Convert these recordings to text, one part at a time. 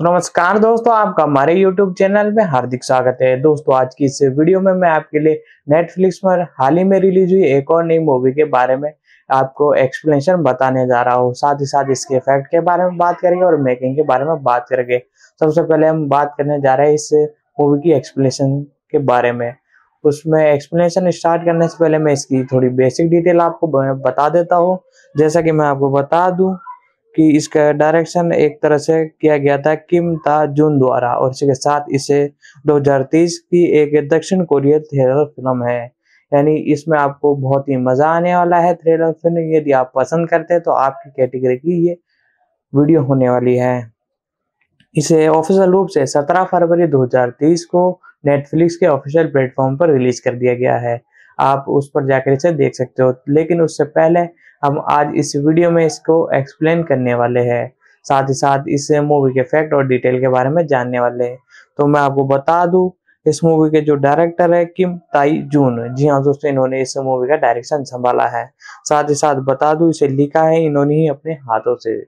तो नमस्कार दोस्तों, आपका हमारे YouTube चैनल में हार्दिक स्वागत है। दोस्तों, आज की इस वीडियो में मैं आपके लिए नेटफ्लिक्स पर हाल ही में रिलीज़ हुई एक और नई मूवी के बारे में आपको एक्सप्लेनेशन बताने जा रहा हूँ। साथ ही साथ इसके इफ़ेक्ट के बारे में बात करेंगे और मेकिंग के बारे में बात करेंगे। सबसे पहले हम बात करने जा रहे हैं इस मूवी की एक्सप्लेनेशन के बारे में। उसमें एक्सप्लेनेशन स्टार्ट करने से पहले मैं इसकी थोड़ी बेसिक डिटेल आपको बता देता हूँ। जैसा कि मैं आपको बता दूँ कि इसका डायरेक्शन एक तरह से किया गया था किम ता जुन द्वारा, और इसके साथ इसे 2030 की एक दक्षिण कोरिया थ्रिलर फ़िल्म है। यानी इसमें आपको बहुत ही मज़ा आने वाला है थ्रिलर फ़िल्म यदि आप पसंद करते हैं तो आपकी कैटेगरी की ये वीडियो होने वाली है। इसे ऑफिशियल रूप से 17 फरवरी 2030 को नेटफ्लिक्स के ऑफिशियल प्लेटफॉर्म पर रिलीज़ कर दिया गया है। आप उस पर जाकर इसे देख सकते हो, लेकिन उससे पहले हम आज इस वीडियो में इसको एक्सप्लेन करने वाले हैं। साथ ही साथ इस मूवी के फैक्ट और डिटेल के बारे में जानने वाले हैं। तो मैं आपको बता दूँ, इस मूवी के जो डायरेक्टर है किम ताई जून जी हाँ दोस्तों, इन्होंने इस मूवी का डायरेक्शन संभाला है। साथ ही साथ बता दूँ, इसे लिखा है इन्होंने ही अपने हाथों से।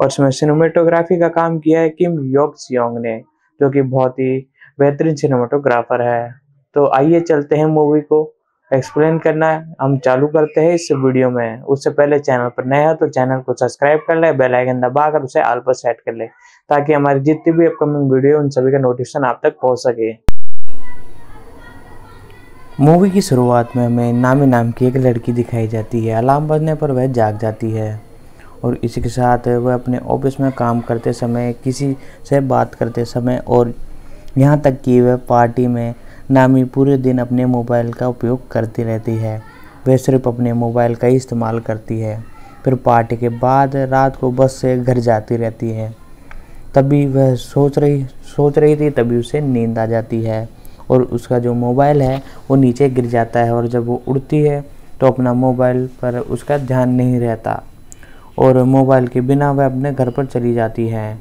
और इसमें सिनेमेटोग्राफी का काम किया है किम योग ने, जो कि बहुत ही बेहतरीन सिनेमाटोग्राफर है। तो आइए चलते हैं मूवी को। एक्सप्लेन करना है। हम चालू करते हैं इस वीडियो में। उससे पहले चैनल पर नया है तो चैनल को सब्सक्राइब कर ले, बेल आइकन दबाकर उसे आल पर सेट कर ले, ताकि हमारी जितनी भी अपकमिंग वीडियो उन सभी का नोटिफिकेशन आप तक पहुँच सके। मूवी की शुरुआत में हमें नामी नाम की एक लड़की दिखाई जाती है। अलार्म बजने पर वह जाग जाती है और इसी के साथ वह अपने ऑफ़िस में काम करते समय, किसी से बात करते समय और यहाँ तक कि वह पार्टी में नामी पूरे दिन अपने मोबाइल का उपयोग करती रहती है। वह सिर्फ़ अपने मोबाइल का ही इस्तेमाल करती है। फिर पार्टी के बाद रात को बस से घर जाती रहती है। तभी वह सोच रही सोच रही थी तभी उसे नींद आ जाती है और उसका जो मोबाइल है वो नीचे गिर जाता है और जब वो उड़ती है तो अपना मोबाइल पर उसका ध्यान नहीं रहता और मोबाइल के बिना वह अपने घर पर चली जाती है।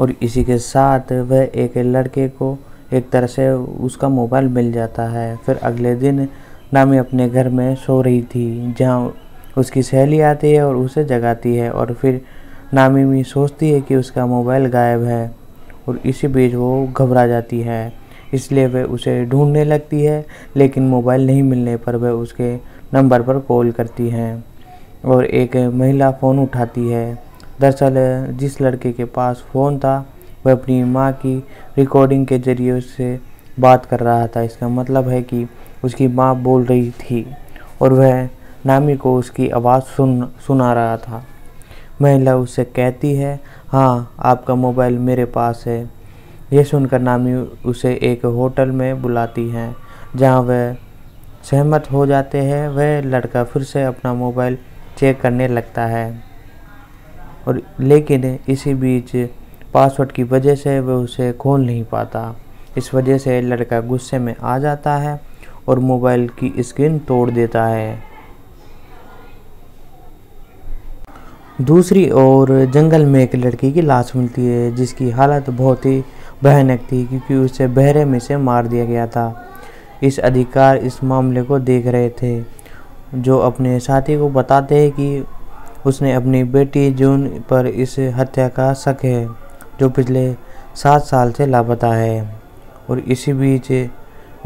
और इसी के साथ वह एक लड़के को एक तरह से उसका मोबाइल मिल जाता है। फिर अगले दिन नामी अपने घर में सो रही थी, जहाँ उसकी सहेली आती है और उसे जगाती है और फिर नामी भी सोचती है कि उसका मोबाइल गायब है और इसी बीच वो घबरा जाती है। इसलिए वह उसे ढूँढने लगती है, लेकिन मोबाइल नहीं मिलने पर वह उसके नंबर पर कॉल करती हैं और एक महिला फ़ोन उठाती है। दरअसल जिस लड़के के पास फ़ोन था वह अपनी माँ की रिकॉर्डिंग के ज़रिए उससे बात कर रहा था। इसका मतलब है कि उसकी माँ बोल रही थी और वह नामी को उसकी आवाज़ सुन, सुना रहा था। महिला उससे कहती है हाँ आपका मोबाइल मेरे पास है। ये सुनकर नामी उसे एक होटल में बुलाती हैं, जहाँ वह सहमत हो जाते हैं। वह लड़का फिर से अपना मोबाइल चेक करने लगता है। और लेकिन इसी बीच पासवर्ड की वजह से वह उसे खोल नहीं पाता। इस वजह से लड़का गुस्से में आ जाता है और मोबाइल की स्क्रीन तोड़ देता है। दूसरी ओर जंगल में एक लड़की की लाश मिलती है, जिसकी हालत बहुत ही भयानक थी, क्योंकि उसे बहरे में से मार दिया गया था। इस अधिकार इस मामले को देख रहे थे, जो अपने साथी को बताते हैं कि उसने अपनी बेटी जून पर इस हत्या का शक है। जो पिछले सात साल से लापता है। और इसी बीच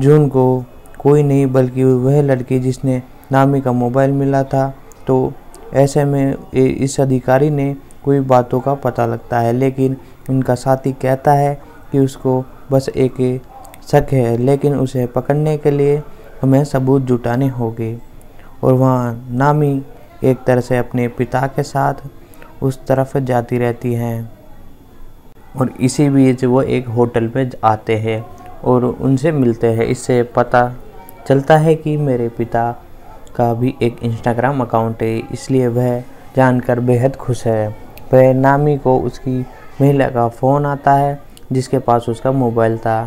जून को कोई नहीं, बल्कि वह लड़की जिसने नामी का मोबाइल मिला था तो ऐसे में इस अधिकारी ने कोई बातों का पता लगता है। लेकिन उनका साथी कहता है कि उसको बस एक शक है, लेकिन उसे पकड़ने के लिए हमें सबूत जुटाने होंगे। और वहाँ नामी एक तरह से अपने पिता के साथ उस तरफ़ जाती रहती हैं। और इसी बीच वो एक होटल पे आते हैं और उनसे मिलते हैं। इससे पता चलता है कि मेरे पिता का भी एक इंस्टाग्राम अकाउंट है, इसलिए वह जानकर बेहद खुश है। वह नामी को उसकी महिला का फ़ोन आता है, जिसके पास उसका मोबाइल था।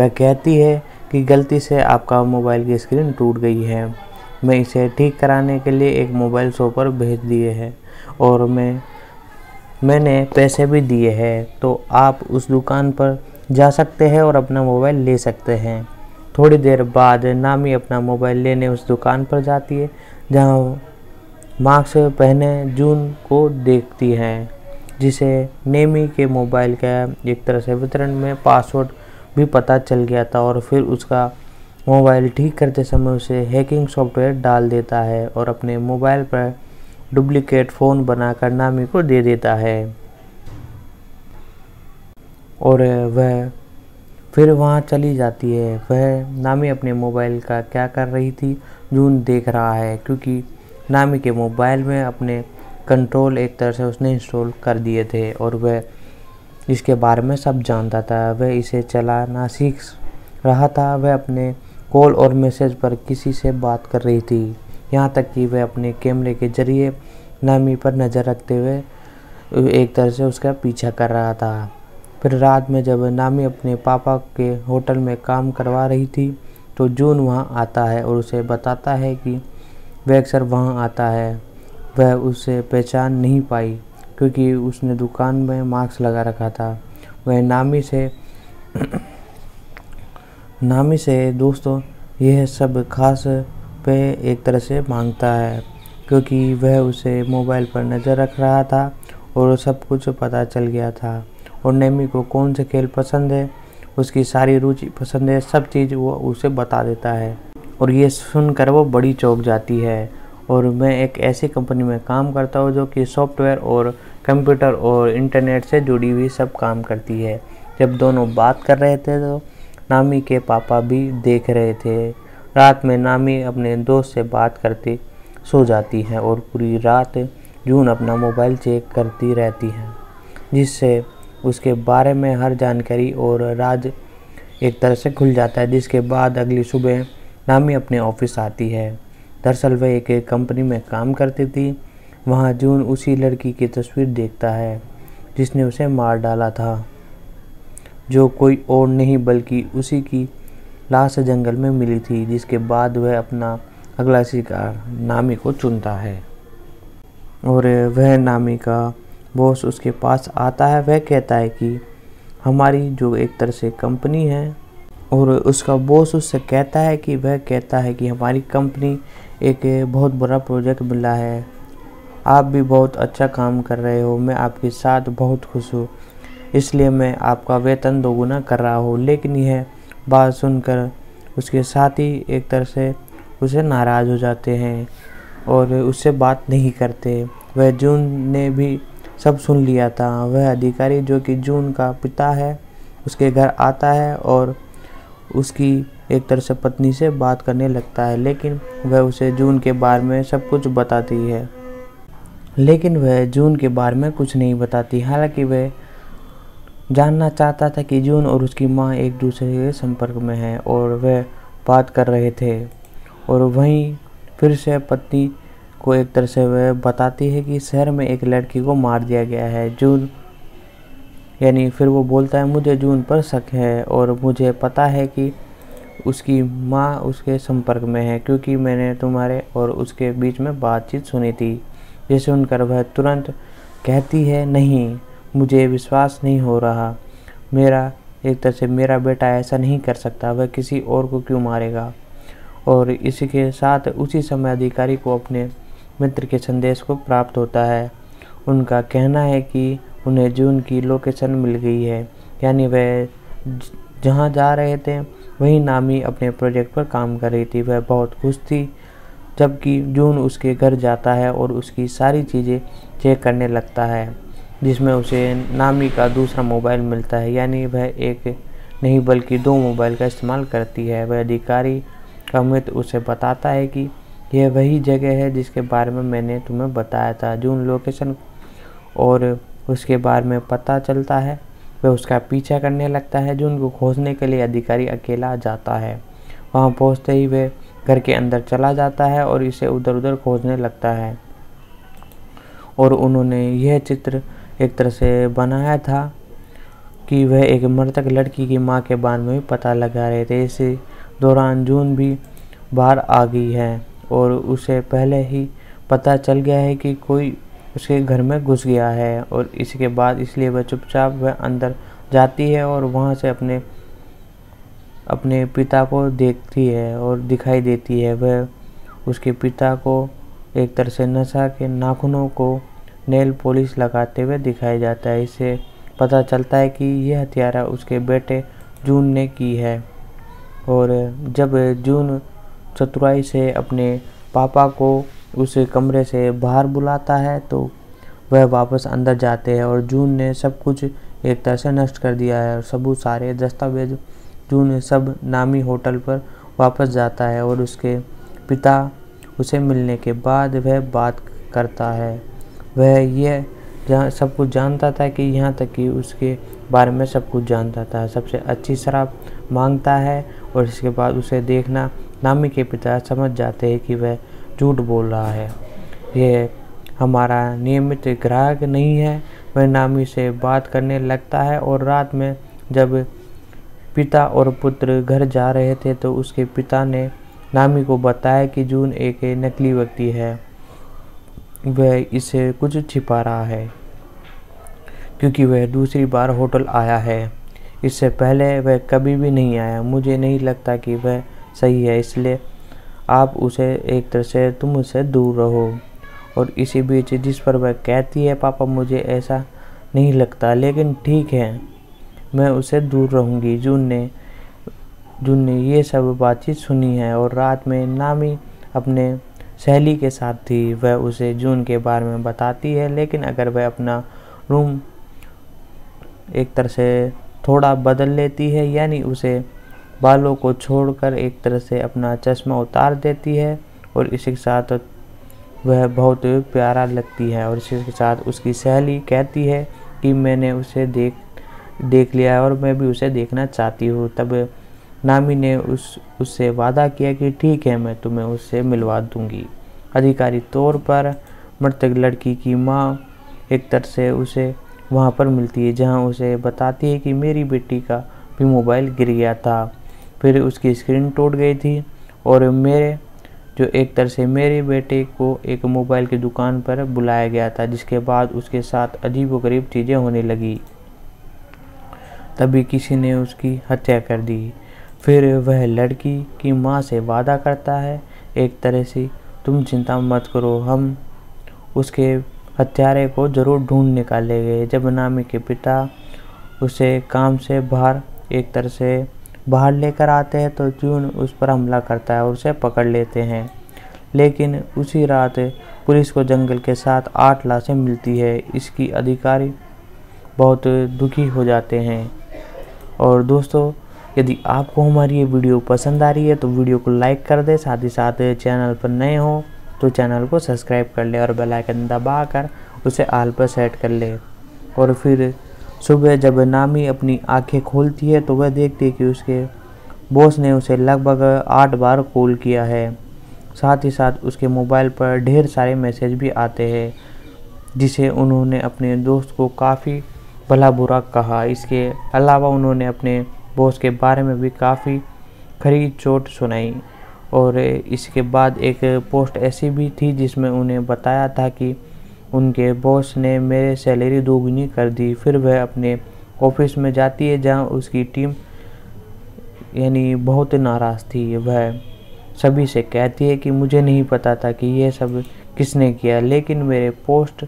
वह कहती है कि गलती से आपका मोबाइल की स्क्रीन टूट गई है। मैं इसे ठीक कराने के लिए एक मोबाइल शॉप पर भेज दिए है और मैं मैंने पैसे भी दिए हैं तो आप उस दुकान पर जा सकते हैं और अपना मोबाइल ले सकते हैं। थोड़ी देर बाद नामी अपना मोबाइल लेने उस दुकान पर जाती है, जहाँ मास्क पहने जून को देखती हैं, जिसे नेमी के मोबाइल का एक तरह से वितरण में पासवर्ड भी पता चल गया था और फिर उसका मोबाइल ठीक करते समय उसे हैकिंग सॉफ्टवेयर डाल देता है और अपने मोबाइल पर डुप्लीकेट फ़ोन बनाकर नामी को दे देता है। और वह फिर वहाँ चली जाती है। वह नामी अपने मोबाइल का क्या कर रही थी? जून देख रहा है, क्योंकि नामी के मोबाइल में अपने कंट्रोल एक तरह से उसने इंस्टॉल कर दिए थे और वह इसके बारे में सब जानता था। वह इसे चलाना सीख रहा था। वह अपने कॉल और मैसेज पर किसी से बात कर रही थी। यहाँ तक कि वह अपने कैमरे के ज़रिए नामी पर नज़र रखते हुए एक तरह से उसका पीछा कर रहा था। फिर रात में जब नामी अपने पापा के होटल में काम करवा रही थी तो जून वहाँ आता है और उसे बताता है कि वह अक्सर वहाँ आता है। वह उसे पहचान नहीं पाई, क्योंकि उसने दुकान में मास्क लगा रखा था। वह नामी से नामी से, दोस्तों, यह सब खास पे एक तरह से माँगता है, क्योंकि वह उसे मोबाइल पर नज़र रख रहा था और सब कुछ पता चल गया था। और नेमी को कौन से खेल पसंद है, उसकी सारी रुचि पसंद है, सब चीज़ वो उसे बता देता है। और ये सुनकर वो बड़ी चौंक जाती है। और मैं एक ऐसी कंपनी में काम करता हूँ जो कि सॉफ्टवेयर और कंप्यूटर और इंटरनेट से जुड़ी हुई सब काम करती है। जब दोनों बात कर रहे थे तो नामी के पापा भी देख रहे थे। रात में नामी अपने दोस्त से बात करते, सो जाती है और पूरी रात जून अपना मोबाइल चेक करती रहती है, जिससे उसके बारे में हर जानकारी और राज एक तरह से खुल जाता है, जिसके बाद अगली सुबह नामी अपने ऑफ़िस आती है। दरअसल वह एक कंपनी में काम करती थी। वहाँ जून उसी लड़की की तस्वीर देखता है, जिसने उसे मार डाला था, जो कोई और नहीं, बल्कि उसी की लाश जंगल में मिली थी, जिसके बाद वह अपना अगला शिकार नामी को चुनता है। और वह नामी का बॉस उसके पास आता है। वह कहता है कि हमारी जो एक तरह से कंपनी है, और उसका बॉस उससे कहता है कि वह कहता है कि हमारी कंपनी एक बहुत बड़ा प्रोजेक्ट मिला है। आप भी बहुत अच्छा काम कर रहे हो, मैं आपके साथ बहुत खुश हूँ, इसलिए मैं आपका वेतन दोगुना कर रहा हूँ। लेकिन यह बात सुनकर उसके साथी एक तरह से उसे नाराज़ हो जाते हैं और उससे बात नहीं करते। वह जून ने भी सब सुन लिया था। वह अधिकारी जो कि जून का पिता है, उसके घर आता है और उसकी एक तरह से पत्नी से बात करने लगता है, लेकिन वह उसे जून के बारे में सब कुछ बताती है। लेकिन वह जून के बारे में कुछ नहीं बताती। हालाँकि वह जानना चाहता था कि जून और उसकी माँ एक दूसरे के संपर्क में हैं और वह बात कर रहे थे। और वहीं फिर से पत्नी को एक तरह से वह बताती है कि शहर में एक लड़की को मार दिया गया है। जून, यानी फिर वो बोलता है, मुझे जून पर शक है और मुझे पता है कि उसकी माँ उसके संपर्क में है, क्योंकि मैंने तुम्हारे और उसके बीच में बातचीत सुनी थी। ये सुनकर वह तुरंत कहती है, नहीं मुझे विश्वास नहीं हो रहा। मेरा, एक तरह से मेरा बेटा ऐसा नहीं कर सकता, वह किसी और को क्यों मारेगा? और इसी के साथ उसी समय अधिकारी को अपने मित्र के संदेश को प्राप्त होता है। उनका कहना है कि उन्हें जून की लोकेशन मिल गई है। यानी वह जहाँ जा रहे थे, वहीं नामी अपने प्रोजेक्ट पर काम कर रही थी। वह बहुत खुश थी, जबकि जून उसके घर जाता है और उसकी सारी चीज़ें चेक करने लगता है। जिसमें उसे नामी का दूसरा मोबाइल मिलता है। यानी वह एक नहीं, बल्कि दो मोबाइल का इस्तेमाल करती है। वह अधिकारी का मित्र उसे बताता है कि यह वही जगह है जिसके बारे में मैंने तुम्हें बताया था जून लोकेशन और उसके बारे में पता चलता है। वह उसका पीछा करने लगता है जून को खोजने के लिए अधिकारी अकेला जाता है। वहाँ पहुँचते ही वह घर के अंदर चला जाता है और इसे उधर उधर खोजने लगता है। और उन्होंने यह चित्र एक तरह से बनाया था कि वह एक मृतक लड़की की माँ के बारे में भी पता लगा रहे थे। इसी दौरान जून भी बाहर आ गई है और उसे पहले ही पता चल गया है कि कोई उसके घर में घुस गया है और इसके बाद इसलिए वह चुपचाप वह अंदर जाती है और वहाँ से अपने अपने पिता को देखती है और दिखाई देती है। वह उसके पिता को एक तरह से नशा के नाखूनों को नेल पॉलिश लगाते हुए दिखाया जाता है। इससे पता चलता है कि यह हत्यारा उसके बेटे जून ने की है। और जब जून चतुराई से अपने पापा को उस कमरे से बाहर बुलाता है तो वह वापस अंदर जाते हैं और जून ने सब कुछ एक तरह से नष्ट कर दिया है और सबूत, सारे दस्तावेज़ जून सब नामी होटल पर वापस जाता है और उसके पिता उसे मिलने के बाद वह बात करता है। वह यह जहाँ सब कुछ जानता था कि यहाँ तक कि उसके बारे में सब कुछ जानता था। सबसे अच्छी शराब माँगता है और इसके बाद उसे देखना नामी के पिता समझ जाते हैं कि वह झूठ बोल रहा है। यह हमारा नियमित ग्राहक नहीं है। वह नामी से बात करने लगता है और रात में जब पिता और पुत्र घर जा रहे थे तो उसके पिता ने नामी को बताया कि जून एक नकली व्यक्ति है। वह इसे कुछ छिपा रहा है, क्योंकि वह दूसरी बार होटल आया है। इससे पहले वह कभी भी नहीं आया। मुझे नहीं लगता कि वह सही है, इसलिए आप उसे एक तरह से तुम उससे दूर रहो। और इसी बीच जिस पर वह कहती है, पापा, मुझे ऐसा नहीं लगता, लेकिन ठीक है, मैं उसे दूर रहूँगी। जून ने जून ने ये सब बातचीत सुनी है और रात में नामी अपने सहेली के साथ थी, वह उसे जून के बारे में बताती है, लेकिन अगर वह अपना रूम एक तरह से थोड़ा बदल लेती है, यानी उसे बालों को छोड़कर एक तरह से अपना चश्मा उतार देती है, और इसी के साथ वह बहुत प्यारा लगती है, और इसी के साथ उसकी सहेली कहती है कि मैंने उसे देख देख लिया है और मैं भी उसे देखना चाहती हूँ। तब नामी ने उस, उससे वादा किया कि ठीक है, मैं तुम्हें उससे मिलवा दूँगी। अधिकारी तौर पर मृतक लड़की की माँ एक तरह से उसे वहाँ पर मिलती है, जहाँ उसे बताती है कि मेरी बेटी का भी मोबाइल गिर गया था। फिर उसकी स्क्रीन टूट गई थी और मेरे, जो एक तरह से मेरे बेटे को एक मोबाइल की दुकान पर बुलाया गया था, जिसके बाद उसके साथ अजीब व गरीब चीज़ें होने लगी। तभी किसी ने उसकी हत्या कर दी। फिर वह लड़की की माँ से वादा करता है, एक तरह से, तुम चिंता मत करो, हम उसके हत्यारे को ज़रूर ढूंढ निकालेंगे। जब नामी के पिता उसे काम से बाहर, एक तरह से बाहर लेकर आते हैं तो जून उस पर हमला करता है और उसे पकड़ लेते हैं। लेकिन उसी रात पुलिस को जंगल के साथ आठ लाशें मिलती है। इसकी अधिकारी बहुत दुखी हो जाते हैं। और दोस्तों यदि आपको हमारी ये वीडियो पसंद आ रही है तो वीडियो को लाइक कर दे, साथ ही साथ चैनल पर नए हो तो चैनल को सब्सक्राइब कर ले और बेल आइकन दबा कर उसे आल पर सेट कर ले। और फिर सुबह जब नामी अपनी आँखें खोलती है तो वह देखती है कि उसके बॉस ने उसे लगभग आठ बार कॉल किया है। साथ ही साथ उसके मोबाइल पर ढेर सारे मैसेज भी आते हैं, जिसे उन्होंने अपने दोस्त को काफ़ी भला बुरा कहा। इसके अलावा उन्होंने अपने बॉस के बारे में भी काफ़ी खरी चोट सुनाई। और इसके बाद एक पोस्ट ऐसी भी थी जिसमें उन्हें बताया था कि उनके बॉस ने मेरे सैलरी दोगुनी कर दी, फिर वह अपने ऑफ़िस में जाती है जहाँ उसकी टीम यानी बहुत नाराज़ थी। वह सभी से कहती है कि मुझे नहीं पता था कि यह सब किसने किया, लेकिन मेरे पोस्ट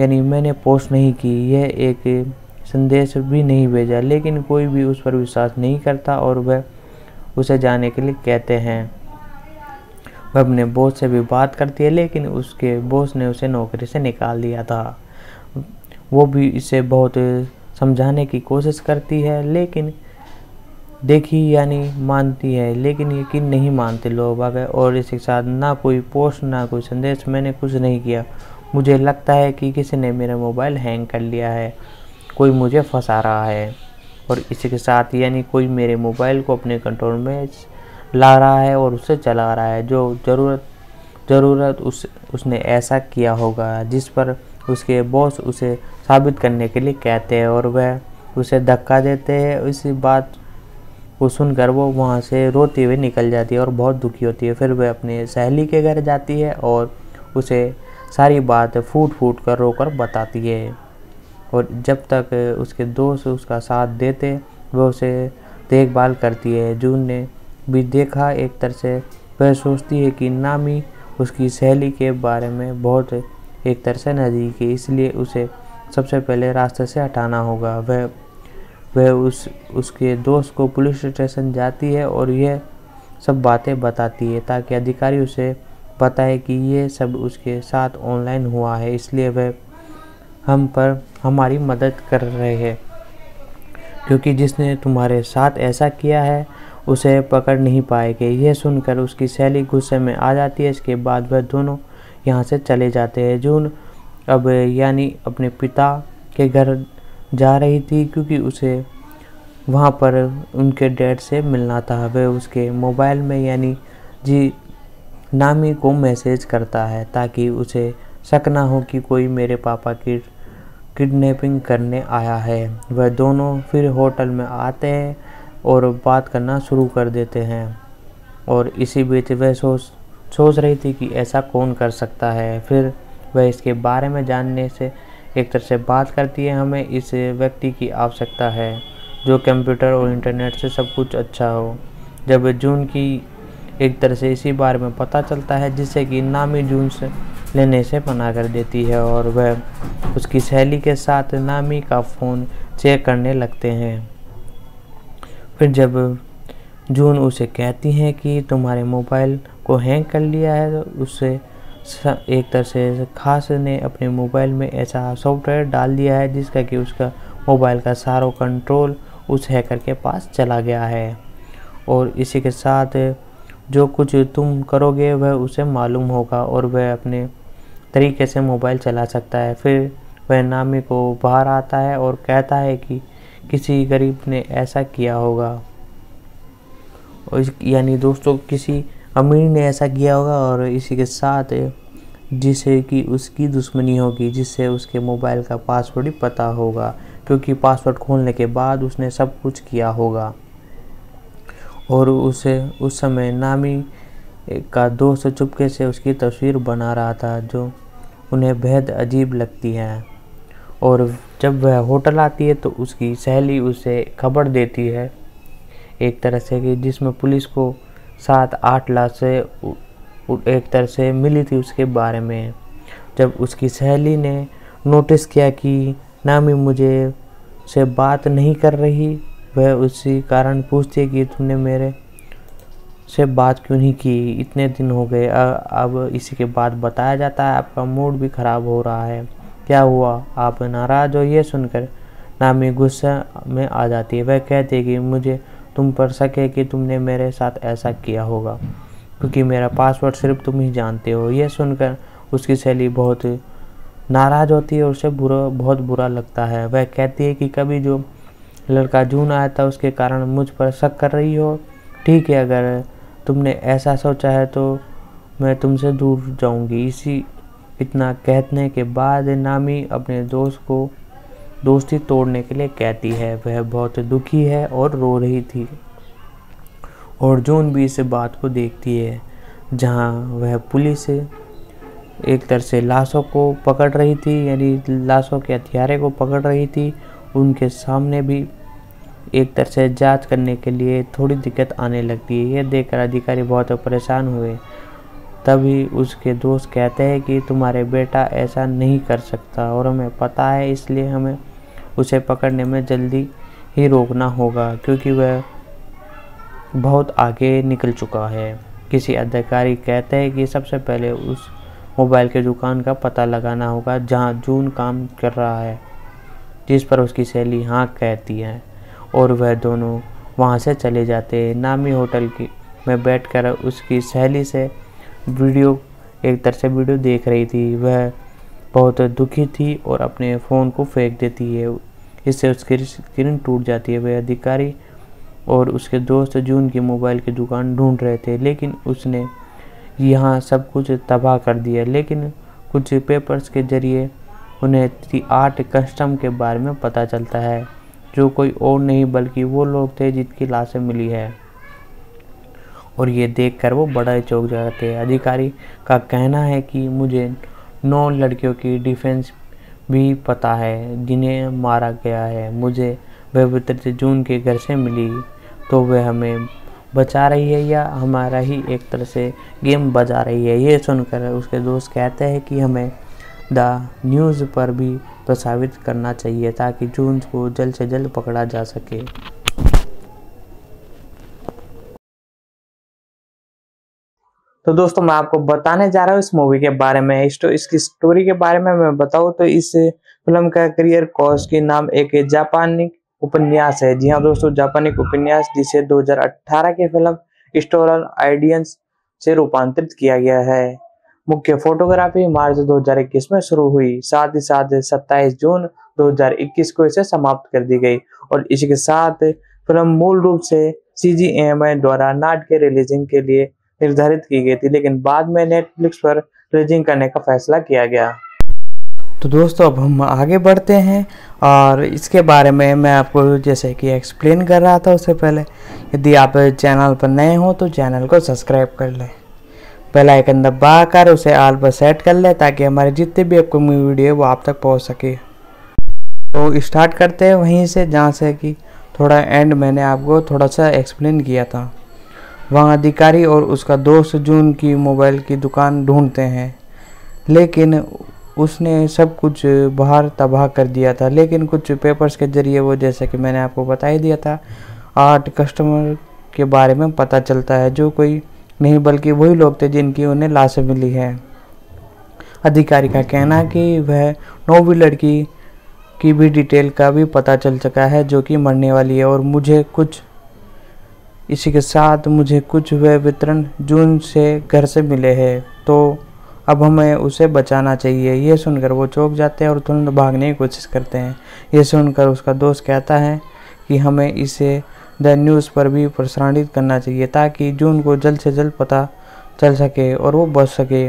यानी मैंने पोस्ट नहीं की। यह एक संदेश भी नहीं भेजा, लेकिन कोई भी उस पर विश्वास नहीं करता और वह उसे जाने के लिए कहते हैं। वह अपने बॉस से भी बात करती है, लेकिन उसके बॉस ने उसे नौकरी से निकाल दिया था। वो भी इसे बहुत समझाने की कोशिश करती है, लेकिन देखी यानी मानती है, लेकिन यकीन नहीं मानते लोग अगर और इसके साथ ना कोई पोस्ट, ना कोई संदेश, मैंने कुछ नहीं किया। मुझे लगता है कि किसी ने मेरा मोबाइल हैंग कर लिया है। कोई मुझे फंसा रहा है और इसी के साथ यानी कोई मेरे मोबाइल को अपने कंट्रोल में ला रहा है और उसे चला रहा है, जो ज़रूरत ज़रूरत उस, उसने ऐसा किया होगा, जिस पर उसके बॉस उसे साबित करने के लिए कहते हैं और वह उसे धक्का देते हैं। इसी बात को सुनकर वो वहाँ से रोती हुई निकल जाती है और बहुत दुखी होती है। फिर वह अपने सहेली के घर जाती है और उसे सारी बात फूट फूट कर रोकर बताती है। और जब तक उसके दोस्त उसका साथ देते, वह उसे देखभाल करती है। जून ने भी देखा एक तरह से, वह सोचती है कि नामी उसकी सहेली के बारे में बहुत एक तरह से नज़दीक है, इसलिए उसे सबसे पहले रास्ते से हटाना होगा। वह वह उस, उसके दोस्त को पुलिस स्टेशन जाती है और यह सब बातें बताती है, ताकि अधिकारी उसे बताए कि ये सब उसके साथ ऑनलाइन हुआ है, इसलिए वह हम पर हमारी मदद कर रहे हैं। क्योंकि जिसने तुम्हारे साथ ऐसा किया है, उसे पकड़ नहीं पाएँगे। यह सुनकर उसकी सहेली गुस्से में आ जाती है। इसके बाद वह दोनों यहाँ से चले जाते हैं। जून अब यानी अपने पिता के घर जा रही थी, क्योंकि उसे वहाँ पर उनके डैड से मिलना था। वह उसके मोबाइल में यानी जी नामी को मैसेज करता है, ताकि उसे शक ना हो कि कोई मेरे पापा की किडनैपिंग करने आया है। वह दोनों फिर होटल में आते हैं और बात करना शुरू कर देते हैं। और इसी बीच वह सोच सोच रही थी कि ऐसा कौन कर सकता है। फिर वह इसके बारे में जानने से एक तरह से बात करती है, हमें इस व्यक्ति की आवश्यकता है, जो कंप्यूटर और इंटरनेट से सब कुछ अच्छा हो। जब जून की एक तरह से इसी बारे में पता चलता है, जिससे कि नामी जून से लेने से मना कर देती है और वह उसकी सहेली के साथ नामी का फ़ोन चेक करने लगते हैं। फिर जब जून उसे कहती हैं कि तुम्हारे मोबाइल को हैंग कर लिया है तो उससे एक तरह से खास ने अपने मोबाइल में ऐसा सॉफ्टवेयर डाल दिया है जिसका कि उसका मोबाइल का सारा कंट्रोल उस हैकर के पास चला गया है। और इसी के साथ जो कुछ तुम करोगे, वह उसे मालूम होगा और वह अपने तरीके से मोबाइल चला सकता है। फिर वह नामी को बाहर आता है और कहता है कि किसी गरीब ने ऐसा किया होगा। और यानी दोस्तों, किसी अमीर ने ऐसा किया होगा और इसी के साथ जिसे कि उसकी दुश्मनी होगी, जिससे उसके मोबाइल का पासवर्ड ही पता होगा, क्योंकि पासवर्ड खोलने के बाद उसने सब कुछ किया होगा। और उसे, उस समय नामी का दोस्त चुपके से उसकी तस्वीर बना रहा था, जो उन्हें बेहद अजीब लगती है। और जब वह होटल आती है तो उसकी सहेली उसे खबर देती है एक तरह से कि जिसमें पुलिस को सात आठ लाख से एक तरह से मिली थी उसके बारे में। जब उसकी सहेली ने नोटिस किया कि नामी मुझे से बात नहीं कर रही, वह उसी कारण पूछती है कि तुमने मेरे से बात क्यों नहीं की? इतने दिन हो गए अब इसी के बाद बताया जाता है, आपका मूड भी ख़राब हो रहा है। क्या हुआ? आप नाराज़ हो? ये सुनकर नामी गुस्से में आ जाती है। वह कहती है कि मुझे तुम पर शक है कि तुमने मेरे साथ ऐसा किया होगा, क्योंकि मेरा पासवर्ड सिर्फ़ तुम ही जानते हो। यह सुनकर उसकी सहेली बहुत नाराज़ होती है और उसे बुरा, बहुत बुरा लगता है। वह कहती है कि कभी जो लड़का जून आया था, उसके कारण मुझ पर शक कर रही हो? ठीक है, अगर तुमने ऐसा सोचा है तो मैं तुमसे दूर जाऊँगी। इसी, इतना कहने के बाद नामी अपने दोस्त को दोस्ती तोड़ने के लिए कहती है। वह बहुत दुखी है और रो रही थी और जून भी इस बात को देखती है, जहाँ वह पुलिस एक तरह से लाशों को पकड़ रही थी, यानी लाशों के हथियारे को पकड़ रही थी, उनके सामने भी एक तरह से जाँच करने के लिए थोड़ी दिक्कत आने लगती है। यह देखकर अधिकारी बहुत परेशान हुए। तभी उसके दोस्त कहते हैं कि तुम्हारे बेटा ऐसा नहीं कर सकता और हमें पता है, इसलिए हमें उसे पकड़ने में जल्दी ही रोकना होगा, क्योंकि वह बहुत आगे निकल चुका है। किसी अधिकारी कहते हैं कि सबसे पहले उस मोबाइल के दुकान का पता लगाना होगा, जहाँ जून काम कर रहा है, जिस पर उसकी सहेली हाँ कहती है। और वह दोनों वहाँ से चले जाते नामी होटल की, में बैठकर उसकी सहेली से वीडियो, एक तरह से वीडियो देख रही थी। वह बहुत दुखी थी और अपने फ़ोन को फेंक देती है। इससे उसकी स्क्रीन टूट जाती है। वह अधिकारी और उसके दोस्त जून की मोबाइल की दुकान ढूंढ रहे थे, लेकिन उसने यहाँ सब कुछ तबाह कर दिया। लेकिन कुछ पेपर्स के ज़रिए उन्हें आर्ट कस्टम के बारे में पता चलता है। जो कोई और नहीं, बल्कि वो लोग थे जिनकी लाशें मिली है। और ये देखकर वो बड़ा ही चौक जाते हैं। अधिकारी का कहना है कि मुझे नौ लड़कियों की डिफेंस भी पता है, जिन्हें मारा गया है। मुझे वह से जून के घर से मिली तो वह हमें बचा रही है या हमारा ही एक तरह से गेम बजा रही है? ये सुनकर उसके दोस्त कहते हैं कि हमें द न्यूज़ पर भी प्रसारित करना चाहिए ताकि जून को जल्द से जल्द पकड़ा जा सके। तो दोस्तों, मैं आपको बताने जा रहा हूँ इस मूवी के बारे में। इसकी स्टोरी के बारे में मैं बताऊँ तो इस फ़िल्म का करियर कोर्स के नाम एक जापानी उपन्यास है। जी हाँ दोस्तों, जापानी उपन्यास जिसे 2018 की फ़िल्म स्टोरल आइडियंस से रूपांतरित किया गया है। मुख्य फोटोग्राफी मार्च 2021 में शुरू हुई। साथ ही साथ 27 जून 2021 को इसे समाप्त कर दी गई और इसके साथ फ़िल्म मूल रूप से सी जी एम आई द्वारा नाट के रिलीजिंग के लिए निर्धारित की गई थी, लेकिन बाद में नेटफ्लिक्स पर रिलीजिंग करने का फैसला किया गया। तो दोस्तों, अब हम आगे बढ़ते हैं और इसके बारे में मैं आपको जैसे कि एक्सप्लेन कर रहा था उससे पहले, यदि आप चैनल पर नए हो तो चैनल को सब्सक्राइब कर लें। बेल आइकन दबा कर, उसे आल पर सेट कर ले ताकि हमारे जितने भी अपकमिंग वीडियो वो आप तक पहुँच सके। तो स्टार्ट करते हैं वहीं से, जहाँ से कि थोड़ा एंड मैंने आपको थोड़ा सा एक्सप्लेन किया था। वहाँ अधिकारी और उसका दोस्त जून की मोबाइल की दुकान ढूंढते हैं। लेकिन उसने सब कुछ बाहर तबाह कर दिया था। लेकिन कुछ पेपर्स के ज़रिए वो, जैसे कि मैंने आपको बता ही दिया था, आठ कस्टमर के बारे में पता चलता है। जो कोई नहीं, बल्कि वही लोग थे जिनकी उन्हें लाशें मिली है। अधिकारी का कहना है कि वह नौवीं लड़की की भी डिटेल का भी पता चल चुका है, जो कि मरने वाली है, और मुझे कुछ, इसी के साथ मुझे कुछ वह वितरण जून से घर से मिले हैं तो अब हमें उसे बचाना चाहिए। ये सुनकर वो चौक जाते हैं और तुरंत भागने की कोशिश करते हैं। ये सुनकर उसका दोस्त कहता है कि हमें इसे द न्यूज़ पर भी प्रसारित करना चाहिए ताकि जून को जल्द से जल्द पता चल सके और वो बच सके।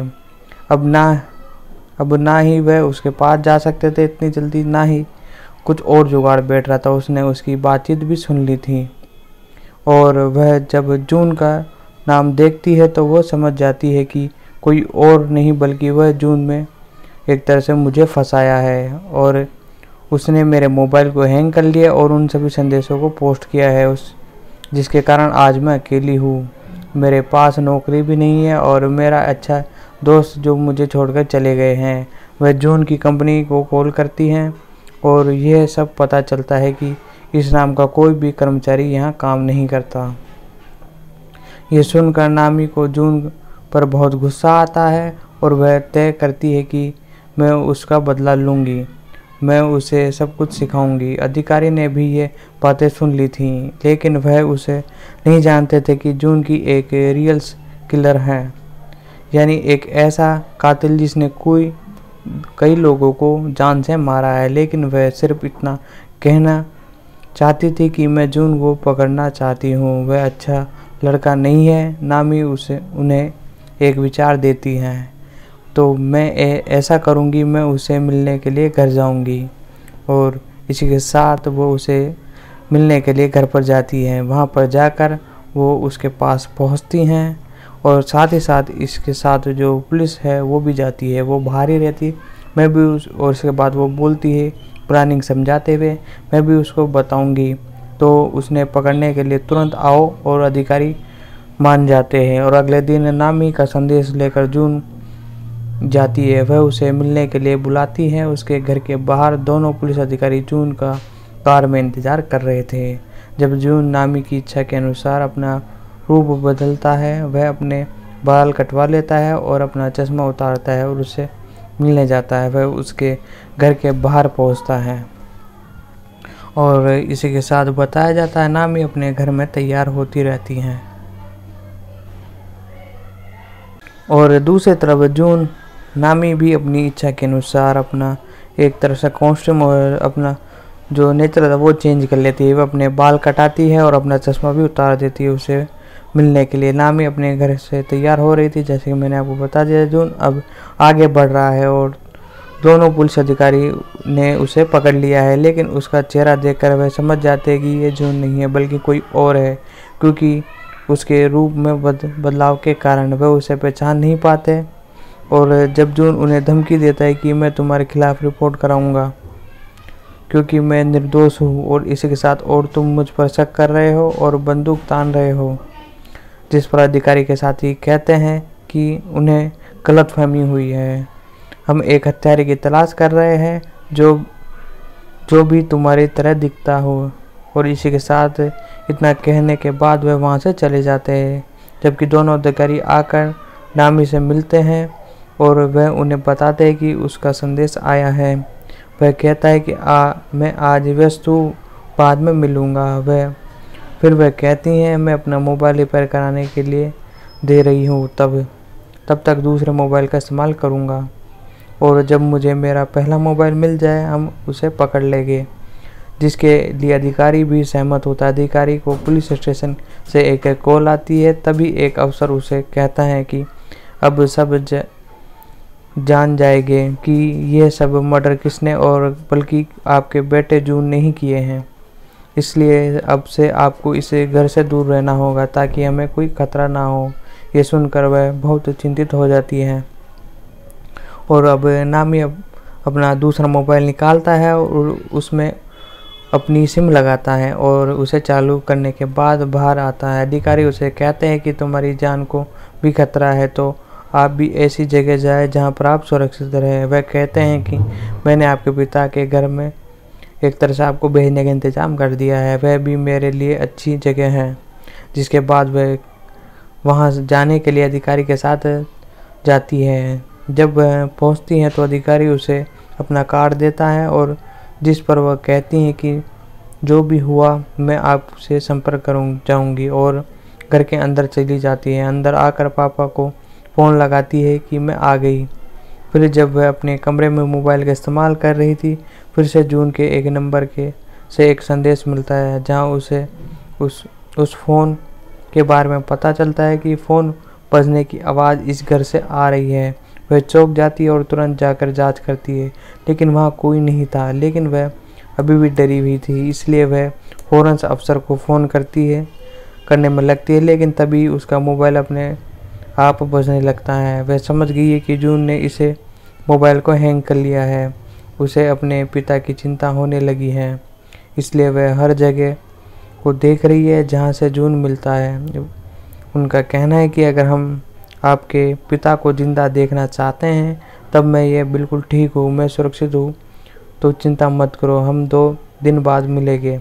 अब ना अब ना ही वह उसके पास जा सकते थे इतनी जल्दी, ना ही कुछ और जुगाड़ बैठ रहा था, उसने उसकी बातचीत भी सुन ली थी। और वह जब जून का नाम देखती है तो वह समझ जाती है कि कोई और नहीं, बल्कि वह जून में एक तरह से मुझे फंसाया है और उसने मेरे मोबाइल को हैंग कर लिया और उन सभी संदेशों को पोस्ट किया है उस, जिसके कारण आज मैं अकेली हूँ। मेरे पास नौकरी भी नहीं है और मेरा अच्छा दोस्त जो मुझे छोड़कर चले गए हैं, वह जून की कंपनी को कॉल करती हैं और यह सब पता चलता है कि इस नाम का कोई भी कर्मचारी यहाँ काम नहीं करता। यह सुनकर नामी को जून पर बहुत गुस्सा आता है और वह तय करती है कि मैं उसका बदला लूँगी। मैं उसे सब कुछ सिखाऊँगी। अधिकारी ने भी ये बातें सुन ली थी, लेकिन वह उसे नहीं जानते थे कि जून की एक रियल्स किलर है। यानी एक ऐसा कातिल जिसने कोई, कई लोगों को जान से मारा है, लेकिन वह सिर्फ़ इतना कहना चाहती थी कि मैं जून को पकड़ना चाहती हूँ। वह अच्छा लड़का नहीं है नाम ही उसे, उन्हें एक विचार देती हैं। तो मैं ऐसा करूँगी, मैं उसे मिलने के लिए घर जाऊँगी। और इसी के साथ वो उसे मिलने के लिए घर पर जाती हैं। वहाँ पर जाकर वो उसके पास पहुँचती हैं और साथ ही साथ इसके साथ जो पुलिस है, वो भी जाती है। वो बाहर ही रहती मैं भी उस, और उसके बाद वो बोलती है प्लानिंग समझाते हुए, मैं भी उसको बताऊँगी। तो उसने पकड़ने के लिए तुरंत आओ और अधिकारी मान जाते हैं और अगले दिन नामी का संदेश लेकर जून जाती है, वह उसे मिलने के लिए बुलाती है। उसके घर के बाहर दोनों पुलिस अधिकारी जून का कार में इंतज़ार कर रहे थे। जब जून नामी की इच्छा के अनुसार अपना रूप बदलता है, वह अपने बाल कटवा लेता है और अपना चश्मा उतारता है और उससे मिलने जाता है। वह उसके घर के बाहर पहुँचता है और इसी के साथ बताया जाता है, नामी अपने घर में तैयार होती रहती हैं। और दूसरी तरफ़ जून नामी भी अपनी इच्छा के अनुसार अपना एक तरह से कॉस्ट्यूम और अपना जो नेचर था वो चेंज कर लेती है। वह अपने बाल कटाती है और अपना चश्मा भी उतार देती है उसे मिलने के लिए। नामी अपने घर से तैयार हो रही थी जैसे कि मैंने आपको बता दिया जून अब आगे बढ़ रहा है और दोनों पुलिस अधिकारी ने उसे पकड़ लिया है। लेकिन उसका चेहरा देखकर वह समझ जाते हैं कि ये जून नहीं है बल्कि कोई और है क्योंकि उसके रूप में बद, बदलाव के कारण वह उसे पहचान नहीं पाते। और जब जून उन्हें धमकी देता है कि मैं तुम्हारे खिलाफ़ रिपोर्ट कराऊँगा, क्योंकि मैं निर्दोष हूँ और इसी के साथ और तुम मुझ पर शक कर रहे हो और बंदूक तान रहे हो। जिस पर अधिकारी के साथी कहते हैं कि उन्हें गलत फहमी हुई है। हम एक हत्यारे की तलाश कर रहे हैं, जो जो भी तुम्हारी तरह दिखता हो, और इसी के साथ इतना कहने के बाद वह वहाँ से चले जाते हैं, जबकि दोनों अधिकारी आकर नामी से मिलते हैं। और वह उन्हें बताते हैं कि उसका संदेश आया है। वह कहता है कि आ मैं आज व्यस्त हूँ बाद में मिलूँगा। वह फिर वह कहती हैं मैं अपना मोबाइल रिपेयर कराने के लिए दे रही हूँ तब तब तक दूसरे मोबाइल का इस्तेमाल करूँगा। और जब मुझे मेरा पहला मोबाइल मिल जाए हम उसे पकड़ लेंगे। जिसके लिए अधिकारी भी सहमत होता है। अधिकारी को पुलिस स्टेशन से एक कॉल आती है तभी एक अफसर उसे कहता है कि अब सब ज, जान जाएँगे कि यह सब मर्डर किसने और बल्कि आपके बेटे जून ने ही किए हैं। इसलिए अब से आपको इसे घर से दूर रहना होगा ताकि हमें कोई खतरा ना हो। ये सुनकर वह बहुत चिंतित हो जाती है। और अब नामी अब अपना दूसरा मोबाइल निकालता है और उसमें अपनी सिम लगाता है और उसे चालू करने के बाद बाहर आता है। अधिकारी उसे कहते हैं कि तुम्हारी जान को भी खतरा है तो आप भी ऐसी जगह जाए जहाँ पर आप सुरक्षित रहें। वह कहते हैं कि मैंने आपके पिता के घर में एक तरह से आपको भेजने का इंतज़ाम कर दिया है। वह भी मेरे लिए अच्छी जगह है, जिसके बाद वह वहाँ जाने के लिए अधिकारी के साथ जाती है। जब वह पहुँचती हैं तो अधिकारी उसे अपना कार्ड देता है और जिस पर वह कहती हैं कि जो भी हुआ, मैं आपसे संपर्क करूँ, जाऊँगी और घर के अंदर चली जाती है। अंदर आकर पापा को फ़ोन लगाती है कि मैं आ गई। फिर जब वह अपने कमरे में मोबाइल का इस्तेमाल कर रही थी, फिर से जून के एक नंबर के से एक संदेश मिलता है, जहाँ उसे उस उस फ़ोन के बारे में पता चलता है कि फ़ोन बजने की आवाज़ इस घर से आ रही है। वह चौक जाती है और तुरंत जाकर जाँच करती है, लेकिन वहाँ कोई नहीं था, लेकिन वह अभी भी डरी हुई थी, इसलिए वह फ़ौरन अफसर को फ़ोन करती है, करने में लगती है, लेकिन तभी उसका मोबाइल अपने आप बजने लगता है। वह समझ गई है कि जून ने इसे मोबाइल को हैंग कर लिया है। उसे अपने पिता की चिंता होने लगी है। इसलिए वह हर जगह को देख रही है जहाँ से जून मिलता है। उनका कहना है कि अगर हम आपके पिता को ज़िंदा देखना चाहते हैं, तब मैं ये बिल्कुल ठीक हूँ। मैं सुरक्षित हूँ तो चिंता मत करो। हम दो दिन बाद मिलेंगे।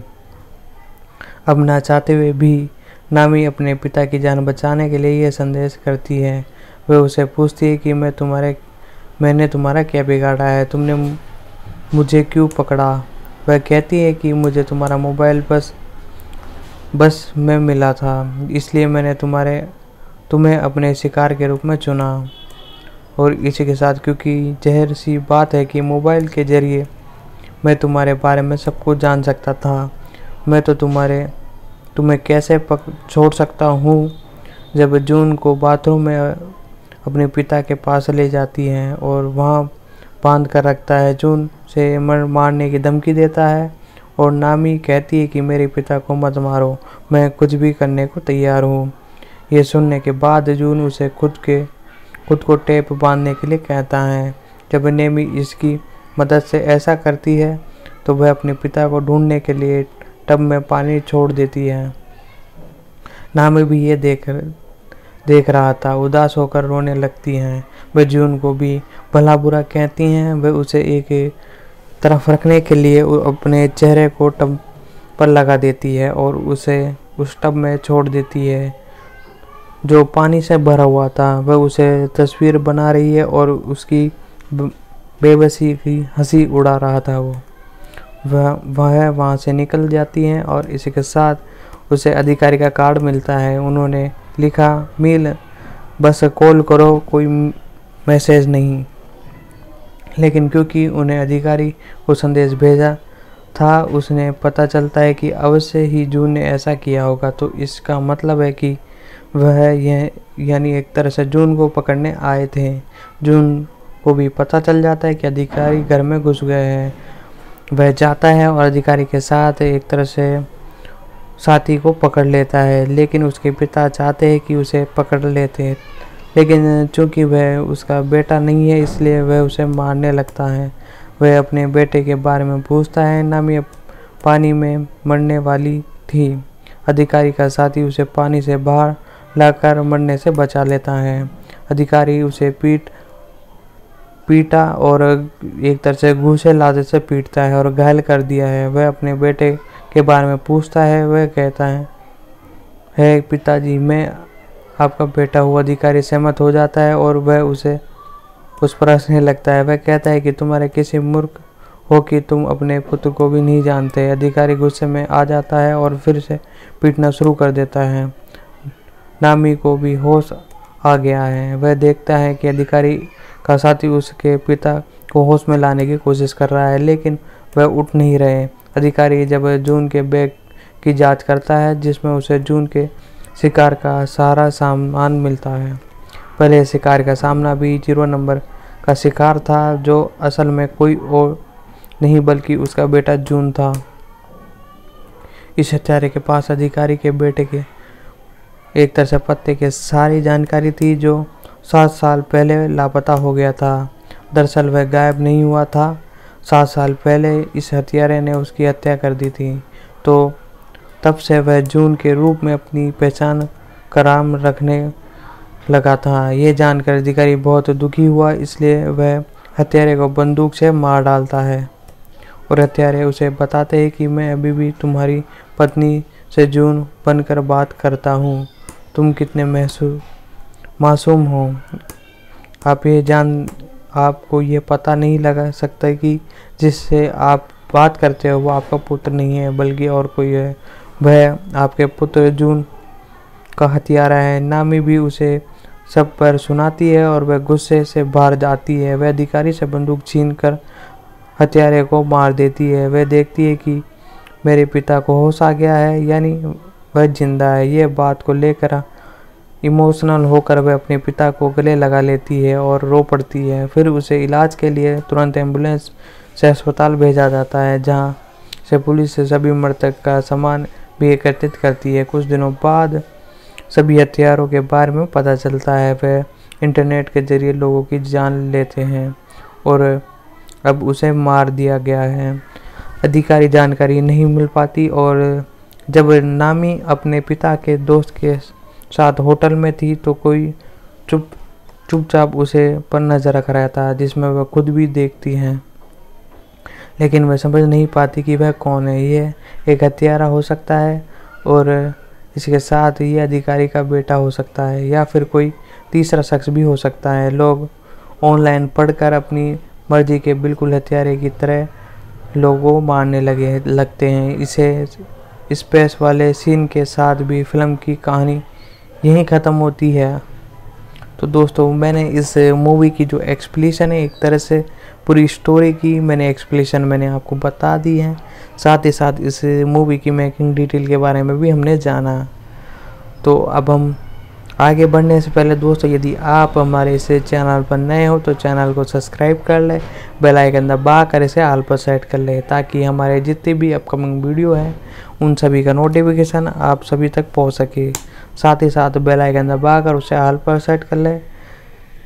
अब ना चाहते हुए भी नामी अपने पिता की जान बचाने के लिए यह संदेश करती है। वह उसे पूछती है कि मैं तुम्हारे, मैंने तुम्हारा क्या बिगाड़ा है? तुमने मुझे क्यों पकड़ा? वह कहती है कि मुझे तुम्हारा मोबाइल बस बस में मिला था। इसलिए मैंने तुम्हारे, तुम्हें अपने शिकार के रूप में चुना। और इसी के साथ, क्योंकि जहर सी बात है कि मोबाइल के ज़रिए मैं तुम्हारे बारे में सब कुछ जान सकता था। मैं तो तुम्हारे तुम्हें कैसे पक, छोड़ सकता हूँ? जब जून को बाथरूम में अपने पिता के पास ले जाती हैं और वहाँ बाँध कर रखता है, जून से मर, मारने की धमकी देता है और नामी कहती है कि मेरे पिता को मत मारो, मैं कुछ भी करने को तैयार हूँ। ये सुनने के बाद जून उसे खुद के, खुद को टेप बांधने के लिए कहता है। जब नेमी इसकी मदद से ऐसा करती है तो वह अपने पिता को ढूँढने के लिए टब में पानी छोड़ देती है। नामी भी ये देख देख रहा था, उदास होकर रोने लगती हैं। वह जून को भी भला बुरा कहती हैं वह उसे एक तरफ़ रखने के लिए अपने चेहरे को टब पर लगा देती है और उसे उस टब में छोड़ देती है। जो पानी से भरा हुआ था, वह उसे तस्वीर बना रही है और उसकी बेबसी की हँसी उड़ा रहा था वो। वह वह वहाँ से निकल जाती हैं और इसी के साथ उसे अधिकारी का कार्ड मिलता है। उन्होंने लिखा, मिल, बस कॉल करो, कोई मैसेज नहीं। लेकिन क्योंकि उन्हें अधिकारी को संदेश भेजा था, उसने पता चलता है कि अवश्य ही जून ने ऐसा किया होगा। तो इसका मतलब है कि वह यह, यानी एक तरह से जून को पकड़ने आए थे। जून को भी पता चल जाता है कि अधिकारी घर में घुस गए हैं। वह जाता है और अधिकारी के साथ एक तरह से साथी को पकड़ लेता है, लेकिन उसके पिता चाहते हैं कि उसे पकड़ लेते लेकिन चूँकि वह उसका बेटा नहीं है, इसलिए वह उसे मारने लगता है। वह अपने बेटे के बारे में पूछता है, नामी पानी में मरने वाली थी। अधिकारी का साथी उसे पानी से बाहर लाकर मरने से बचा लेता है। अधिकारी उसे पीठ पीटा और एक तरह से घूसे लादे से पीटता है और घायल कर दिया है। वह अपने बेटे के बारे में पूछता है। वह कहता है है पिताजी, मैं आपका बेटा हुआ अधिकारी सहमत हो जाता है और वह उसे उस पर हंसने लगता है। वह कहता है कि तुम्हारे किसी मूर्ख हो कि तुम अपने पुत्र को भी नहीं जानते। अधिकारी गुस्से में आ जाता है और फिर से पीटना शुरू कर देता है। नामी को भी होश आ गया है। वह देखता है कि अधिकारी का साथी उसके पिता को होश में लाने की कोशिश कर रहा है, लेकिन वह उठ नहीं रहे अधिकारी जब जून के बैग की जाँच करता है, जिसमें उसे जून के शिकार का सारा सामान मिलता है। पहले शिकार का सामना भी ज़ीरो नंबर का शिकार था, जो असल में कोई और नहीं, बल्कि उसका बेटा जून था। इस हत्यारे के पास अधिकारी के बेटे के एक तरह से पत्ते के सारी जानकारी थी, जो सात साल पहले लापता हो गया था। दरअसल वह गायब नहीं हुआ था। सात साल पहले इस हत्यारे ने उसकी हत्या कर दी थी। तो तब से वह जून के रूप में अपनी पहचान कराम रखने लगा था। ये जानकर अधिकारी बहुत दुखी हुआ, इसलिए वह हत्यारे को बंदूक से मार डालता है और हत्यारे उसे बताते हैं कि मैं अभी भी तुम्हारी पत्नी से जून बनकर बात करता हूँ। तुम कितने महसूस मासूम हो। आप ये जान, आपको ये पता नहीं लगा सकता कि जिससे आप बात करते हो, वो आपका पुत्र नहीं है, बल्कि और कोई है। वह आपके पुत्र जून का हथियारा है। नामी भी उसे सब पर सुनाती है और वह गुस्से से बाहर जाती है। वह अधिकारी से बंदूक छीन कर हत्यारे को मार देती है। वह देखती है कि मेरे पिता को होश आ गया है, यानी वह ज़िंदा है। ये बात को लेकर इमोशनल होकर वह अपने पिता को गले लगा लेती है और रो पड़ती है। फिर उसे इलाज के लिए तुरंत एंबुलेंस से अस्पताल भेजा जाता है, जहाँ से पुलिस से सभी मृतक का सामान भी एकत्रित करती है। कुछ दिनों बाद सभी हथियारों के बारे में पता चलता है। वह इंटरनेट के ज़रिए लोगों की जान लेते हैं और अब उसे मार दिया गया है। अधिकारी जानकारी नहीं मिल पाती और जब नामी अपने पिता के दोस्त के साथ होटल में थी तो कोई चुप, चुपचाप उसे पर नज़र रख रहा था, जिसमें वह खुद भी देखती हैं। लेकिन वह समझ नहीं पाती कि वह कौन है। ये एक हत्यारा हो सकता है और इसके साथ ये अधिकारी का बेटा हो सकता है, या फिर कोई तीसरा शख्स भी हो सकता है। लोग ऑनलाइन पढ़कर अपनी मर्ज़ी के बिल्कुल हत्यारे की तरह लोगों मारने लगे, लगते हैं। इसे स्पेस वाले सीन के साथ भी फ़िल्म की कहानी यहीं ख़त्म होती है। तो दोस्तों, मैंने इस मूवी की जो एक्सप्लेशन है, एक तरह से पूरी स्टोरी की मैंने एक्सप्लेशन मैंने आपको बता दी है। साथ ही साथ इस मूवी की मेकिंग डिटेल के बारे में भी हमने जाना। तो अब हम आगे बढ़ने से पहले दोस्तों, यदि आप हमारे इस चैनल पर नए हो तो चैनल को सब्सक्राइब कर ले बेल आइकन दबा कर इसे आल पर सेट कर ले, ताकि हमारे जितने भी अपकमिंग वीडियो हैं उन सभी का नोटिफिकेशन आप सभी तक पहुँच सके। साथ ही साथ बेल आइकन दबा कर उसे आल पर सेट कर ले।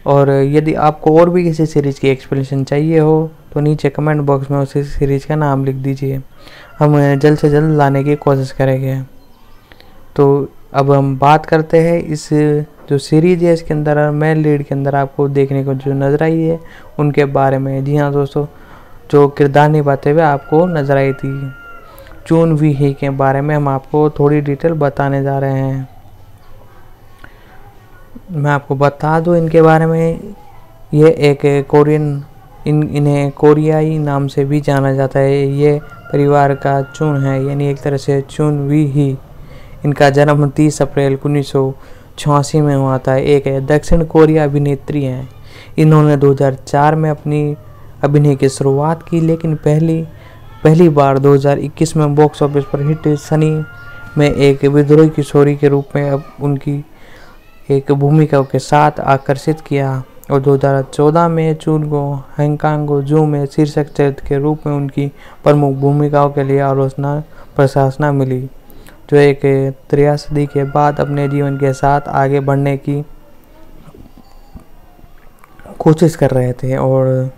और यदि आपको और भी किसी सीरीज़ की एक्सप्लेनेशन चाहिए हो तो नीचे कमेंट बॉक्स में उसी सीरीज़ का नाम लिख दीजिए। हम जल्द से जल्द लाने की कोशिश करेंगे। तो अब हम बात करते हैं इस जो सीरीज़ है, इसके अंदर मेन लीड के अंदर आपको देखने को जो नज़र आई है, उनके बारे में। जी हाँ दोस्तों, जो किरदार निभाते हुए आपको नज़र आई थी। चून वी ही के बारे में हम आपको थोड़ी डिटेल बताने जा रहे हैं। मैं आपको बता दूँ इनके बारे में, ये एक कोरियन, इन, इन्हें कोरियाई नाम से भी जाना जाता है। ये परिवार का चुन है, यानी एक तरह से चुन वी ही। इनका जन्म 30 अप्रैल उन्नीस सौ छियासी में हुआ था। एक दक्षिण कोरिया अभिनेत्री हैं। इन्होंने 2004 में अपनी अभिनय की शुरुआत की, लेकिन पहली पहली बार 2021 में बॉक्स ऑफ़िस पर हिट सनी में एक विद्रोही किशोरी के रूप में अब उनकी एक भूमिका के साथ आकर्षित किया और 2014 में चून को हैंकांगो, जू में शीर्षक चरित्र के रूप में उनकी प्रमुख भूमिकाओं के लिए आलोचना, प्रशासना मिली, जो एक त्रियासदी के बाद अपने जीवन के साथ आगे बढ़ने की कोशिश कर रहे थे और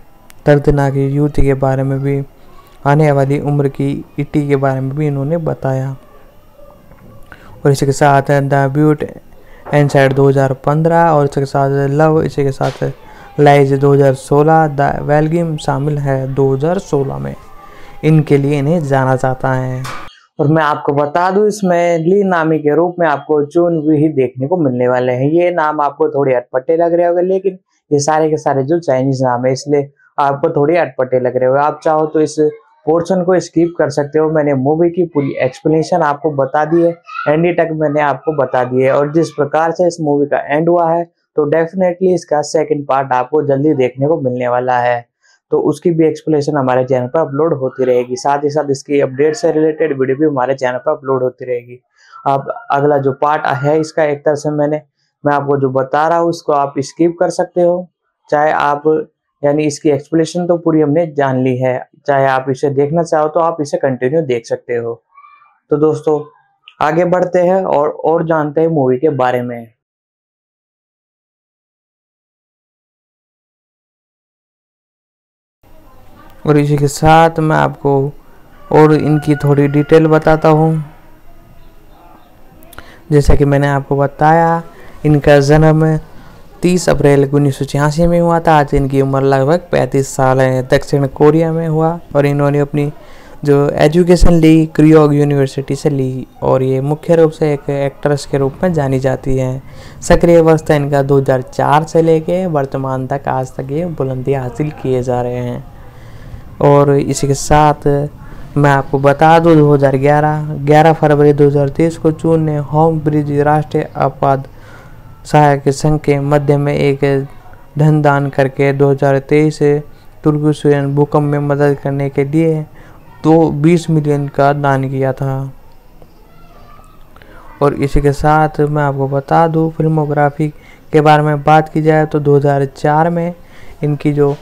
दर्दनाक युद्ध के बारे में भी आने वाली उम्र की इट्टी के बारे में भी इन्होंने बताया। और इसी के साथ द ब्यूट एंड साइड 2015 और इसके साथ लव, इसी के साथ लाइज 2016 द वेलगिम शामिल है 2016 में। इनके लिए इन्हें जाना जाता है। और मैं आपको बता दूँ, इसमें ली नामी के रूप में आपको चुन ही देखने को मिलने वाले हैं। ये नाम आपको थोड़े अटपटे लग रहे होंगे, लेकिन ये सारे के सारे जो चाइनीज़ नाम है, इसलिए आपको थोड़े अटपटे लग रहे होंगे। आप चाहो तो इस पोर्शन को स्किप कर सकते हो। मैंने मूवी की पूरी एक्सप्लेनेशन आपको बता दी है। एंडी तक मैंने आपको बता दी है। और जिस प्रकार से इस मूवी का एंड हुआ है तो डेफिनेटली इसका सेकंड पार्ट आपको जल्दी देखने को मिलने वाला है। तो उसकी भी एक्सप्लेनेशन हमारे चैनल पर अपलोड होती रहेगी। साथ ही साथ इसकी अपडेट से रिलेटेड वीडियो भी हमारे चैनल पर अपलोड होती रहेगी। अब अगला जो पार्ट है, इसका एक तरह से मैंने, मैं आपको जो बता रहा हूँ उसको आप स्किप कर सकते हो। चाहे आप यानी इसकी एक्सप्लेनेशन तो पूरी हमने जान ली है। चाहे आप इसे देखना चाहो तो आप इसे कंटिन्यू देख सकते हो। तो दोस्तों, आगे बढ़ते हैं और और जानते हैं मूवी के बारे में। और इसी के साथ मैं आपको और इनकी थोड़ी डिटेल बताता हूँ। जैसा कि मैंने आपको बताया, इनका जन्म 30 अप्रैल उन्नीस सौ में हुआ था। आज इनकी उम्र लगभग 35 साल है। दक्षिण कोरिया में हुआ और इन्होंने अपनी जो एजुकेशन ली, क्रियोग यूनिवर्सिटी से ली और ये मुख्य रूप से एक एक्ट्रेस के रूप में जानी जाती है। सक्रिय अवस्था इनका 2004 से लेके वर्तमान तक आज तक ये बुलंदी हासिल किए जा रहे हैं। और इसी के साथ मैं आपको बता दूँ 2011 11 फरवरी 2023 को चून ने होम ब्रिज राष्ट्रीय आपात सहायक संघ के मध्य में एक धन दान करके 2023 से तुर्की भूकंप में मदद करने के लिए तो 20 मिलियन का दान किया था। और इसी के साथ मैं आपको बता दूँ, फिल्मोग्राफी के बारे में बात की जाए तो 2004 में इनकी जो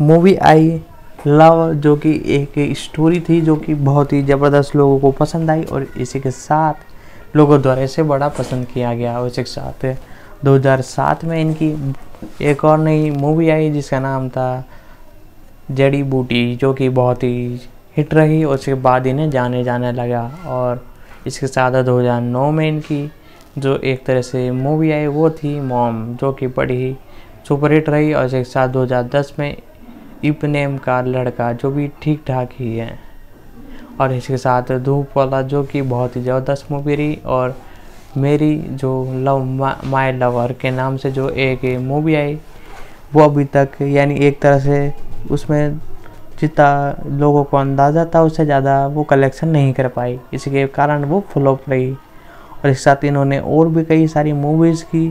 मूवी आई, लव, जो कि एक स्टोरी थी, जो कि बहुत ही ज़बरदस्त लोगों को पसंद आई और इसी के साथ लोगों द्वारा इसे बड़ा पसंद किया गया और इसी के साथ 2007 में इनकी एक और नई मूवी आई जिसका नाम था जड़ी बूटी, जो कि बहुत ही हिट रही। उसके बाद इन्हें जाने जाने लगा और इसके साथ 2009 में इनकी जो एक तरह से मूवी आई, वो थी मॉम जो कि बड़ी ही सुपर हिट रही। और इसके साथ 2010 में इपनेम का लड़का, जो भी ठीक ठाक ही है। और इसके साथ धूप वाला, जो कि बहुत ही ज़बरदस्त मूवी रही और मेरी जो लव माय लवर के नाम से जो एक मूवी आई, वो अभी तक, यानी एक तरह से उसमें जितना लोगों को अंदाज़ा था उससे ज़्यादा वो कलेक्शन नहीं कर पाई। इसके कारण वो फ्लॉप रही। और इसके साथ इन्होंने और भी कई सारी मूवीज़ की।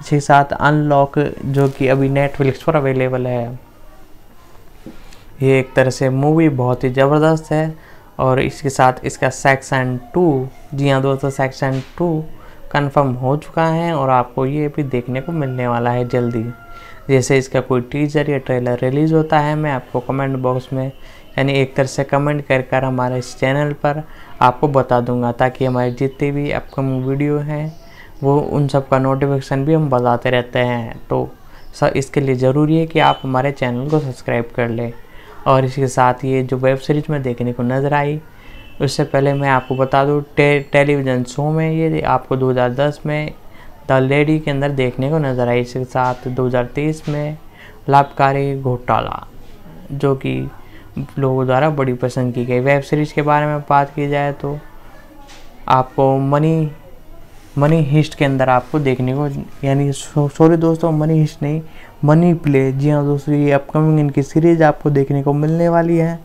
इसके साथ अनलॉक जो कि अभी नेटफ्लिक्स पर अवेलेबल है। ये एक तरह से मूवी बहुत ही ज़बरदस्त है। और इसके साथ इसका सेक्शन टू जी हाँ दोस्तों सेक्शन टू कंफर्म हो चुका है और आपको ये भी देखने को मिलने वाला है जल्दी। जैसे इसका कोई टीजर या ट्रेलर रिलीज़ होता है, मैं आपको कमेंट बॉक्स में, यानी एक तरह से कमेंट कर कर हमारे इस चैनल पर आपको बता दूँगा ताकि हमारे जितने भी अपकमिंग वीडियो हैं, वो उन सब का नोटिफिकेशन भी हम बताते रहते हैं। तो सर इसके लिए ज़रूरी है कि आप हमारे चैनल को सब्सक्राइब कर लें। और इसके साथ ये जो वेब सीरीज़ में देखने को नज़र आई उससे पहले मैं आपको बता दूँ टे, टेलीविज़न शो में ये आपको 2010 में द लेडी के अंदर देखने को नज़र आई इसके साथ 2023 में लाभकारी घोटाला जो कि लोगों द्वारा बड़ी पसंद की गई। वेब सीरीज़ के बारे में बात की जाए तो आपको मनी मनी हिस्ट के अंदर आपको देखने को यानी सॉरी दोस्तों मनी हिस्ट नहीं मनी प्ले जी हाँ दोस्तों ये अपकमिंग इनकी सीरीज़ आपको देखने को मिलने वाली है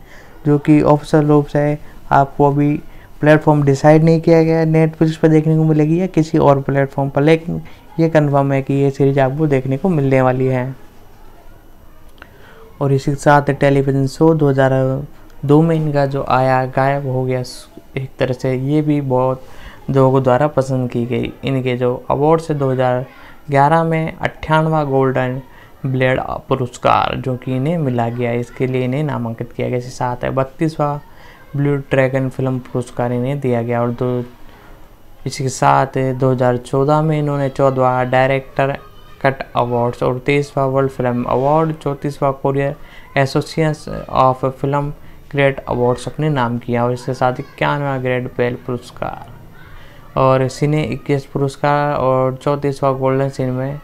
जो कि ऑफिसर रूप से आपको अभी प्लेटफॉर्म डिसाइड नहीं किया गया है। नेटफ्लिक्स पर देखने को मिलेगी या किसी और प्लेटफॉर्म पर, लेकिन ये कंफर्म है कि ये सीरीज़ आपको देखने को मिलने वाली है। और इसी के साथ टेलीविज़न शो 2002 में इनका जो आया, गायब हो गया, एक तरह से ये भी बहुत लोगों द्वारा पसंद की गई। इनके जो अवार्ड से 2011 में अट्ठानवा गोल्डन ब्लेड पुरस्कार, जो कि इन्हें मिला गया इसके लिए इन्हें नामांकित किया गया इसी साथ है बत्तीसवा ब्लू ड्रैगन फ़िल्म पुरस्कार इन्हें दिया गया और दो, इसके साथ 2014 में इन्होंने चौदवा डायरेक्टर कट अवार्ड्स और तेईसवा world film award, चौंतीसवा Korean association of film grade awards अपने नाम किया और इसके साथ इक्यानवा ग्रेड बेल पुरस्कार और सिने इक्कीस पुरस्कार और चौंतीसवा गोल्डन सिनेमा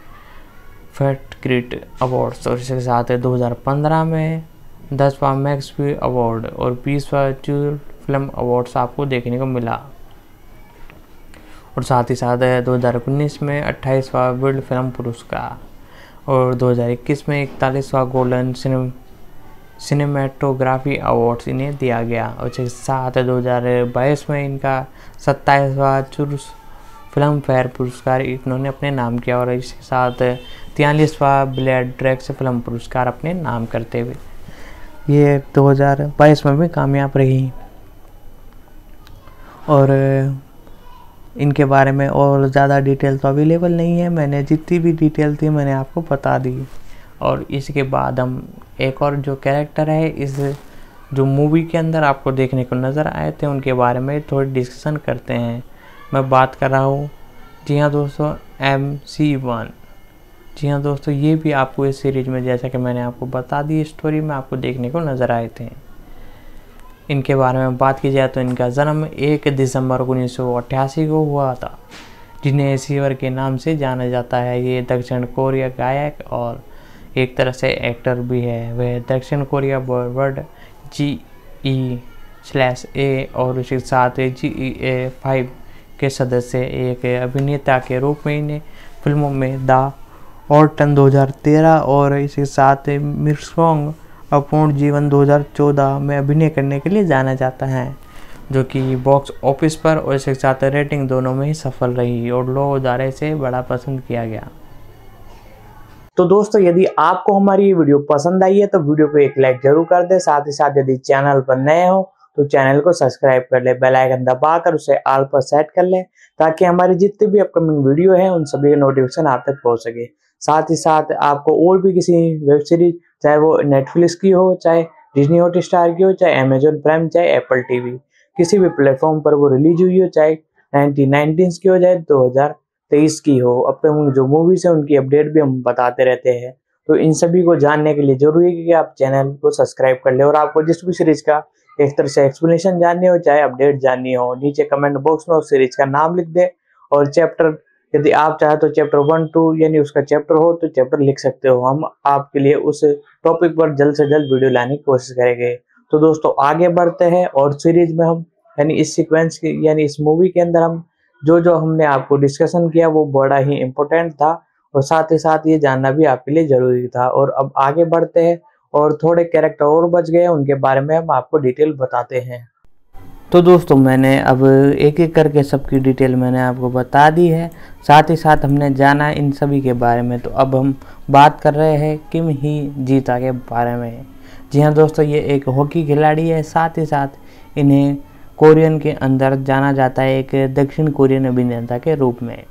फैट क्रिट अवार्ड्स और इसके साथ 2015 में दसवा मैक्स पी अवार्ड और बीसवा चूल फ़िल्म अवार्ड्स आपको देखने को मिला। और साथ ही साथ 2019 में अट्ठाईसवा वर्ल्ड फ़िल्म पुरस्कार और 2021 में इकतालीसवा गोल्डन सिनेम सिनेमेटोग्राफी अवार्ड्स इन्हें दिया गया। और इसके साथ 2022 में इनका सत्ताईसवा चुर्स फ़िल्म फेयर पुरस्कार इन्होंने अपने नाम किया और इसके साथ तियालीसवा ब्लैड ड्रैक्स फ़िल्म पुरस्कार अपने नाम करते हुए ये 2022 में भी कामयाब रही। और इनके बारे में और ज़्यादा डिटेल तो अवेलेबल नहीं है। मैंने जितनी भी डिटेल थी मैंने आपको बता दी। और इसके बाद हम एक और जो कैरेक्टर है, इस जो मूवी के अंदर आपको देखने को नज़र आए थे, उनके बारे में थोड़ी डिस्कशन करते हैं। मैं बात कर रहा हूँ। जी हाँ दोस्तों एम सी वन। जी हाँ दोस्तों, ये भी आपको इस सीरीज़ में जैसा कि मैंने आपको बता दी स्टोरी में आपको देखने को नज़र आए थे। इनके बारे में बात की जाए तो इनका जन्म एक दिसंबर उन्नीस सौ अट्ठासी को हुआ था, जिन्हें सीवर के नाम से जाना जाता है। ये दक्षिण कोरिया गायक और एक तरह से एक्टर भी है। वह दक्षिण Korea word G E slash A और उसके साथ जी ई ए फाइव के सदस्य एक अभिनेता के रूप में इन्हें फ़िल्मों में द ऑर्टन 2013 और इसके साथ मिर्सोंग अपूर्ण जीवन 2014 में अभिनय करने के लिए जाना जाता है, जो कि बॉक्स ऑफ़िस पर और इसके साथ रेटिंग दोनों में ही सफल रही और लोग द्वारा इसे बड़ा पसंद किया गया। तो दोस्तों, यदि आपको हमारी ये वीडियो पसंद आई है तो वीडियो को एक लाइक ज़रूर कर दे। साथ ही साथ यदि चैनल पर नए हो तो चैनल को सब्सक्राइब कर ले बेल आइकन दबाकर उसे आल पर सेट कर ले, ताकि हमारी जितनी भी अपकमिंग वीडियो है, उन सभी का नोटिफिकेशन आप तक पहुँच सके। साथ ही साथ आपको और भी किसी वेब सीरीज़, चाहे वो नेटफ्लिक्स की हो, चाहे डिजनी हॉट स्टार की हो, चाहे अमेजोन प्राइम चाहे एप्पल टीवी किसी भी प्लेटफॉर्म पर वो रिलीज़ हुई हो, चाहे नाइनटीन की हो जाए दो हज़ार तेईस की हो अपने जो मूवीज़ है, उनकी अपडेट भी हम बताते रहते हैं। तो इन सभी को जानने के लिए ज़रूरी है कि आप चैनल को सब्सक्राइब कर ले और आपको जिस भी सीरीज़ का एक तरह से एक्सप्लेनेशन जाननी हो, चाहे अपडेट जाननी हो, नीचे कमेंट बॉक्स में उस सीरीज़ का नाम लिख दे और चैप्टर यदि आप चाहे तो चैप्टर वन टू यानी उसका चैप्टर हो तो चैप्टर लिख सकते हो। हम आपके लिए उस टॉपिक पर जल्द से जल्द वीडियो लाने की कोशिश करेंगे। तो दोस्तों, आगे बढ़ते हैं और सीरीज़ में हम, यानी इस सीक्वेंस के, यानी इस मूवी के अंदर हम जो जो हमने आपको डिस्कशन किया, वो बड़ा ही इम्पोर्टेंट था और साथ ही साथ ये जानना भी आपके लिए ज़रूरी था। और अब आगे बढ़ते हैं और थोड़े कैरेक्टर और बच गए उनके बारे में हम आपको डिटेल बताते हैं। तो दोस्तों, मैंने अब एक एक करके सबकी डिटेल मैंने आपको बता दी है। साथ ही साथ हमने जाना इन सभी के बारे में। तो अब हम बात कर रहे हैं किम ही जीता के बारे में। जी हाँ दोस्तों, ये एक हॉकी खिलाड़ी है। साथ ही साथ इन्हें कोरियन के अंदर जाना जाता है एक दक्षिण कोरियन अभिनेता के रूप में।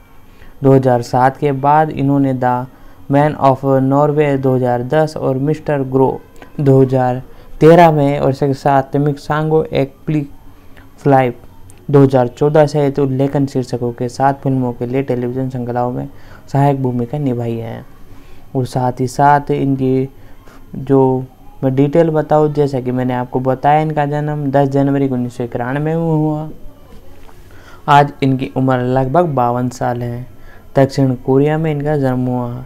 2007 के बाद इन्होंने द मैन ऑफ़ नॉर्वे 2010 और मिस्टर ग्रो 2013 में और इसके साथ मिक सांगो एक प्ली फ्लाइव 2014 से तो उल्लेखन शीर्षकों के सात फ़िल्मों के लिए टेलीविज़न श्रृंखलाओं में सहायक भूमिका निभाई है। और साथ ही साथ इनकी जो मैं डिटेल बताऊँ, जैसा कि मैंने आपको बताया, इनका जन्म 10 जनवरी उन्नीस सौ इक्यानवे में हुआ। आज इनकी उम्र लगभग बावन साल है। दक्षिण कोरिया में इनका जन्म हुआ।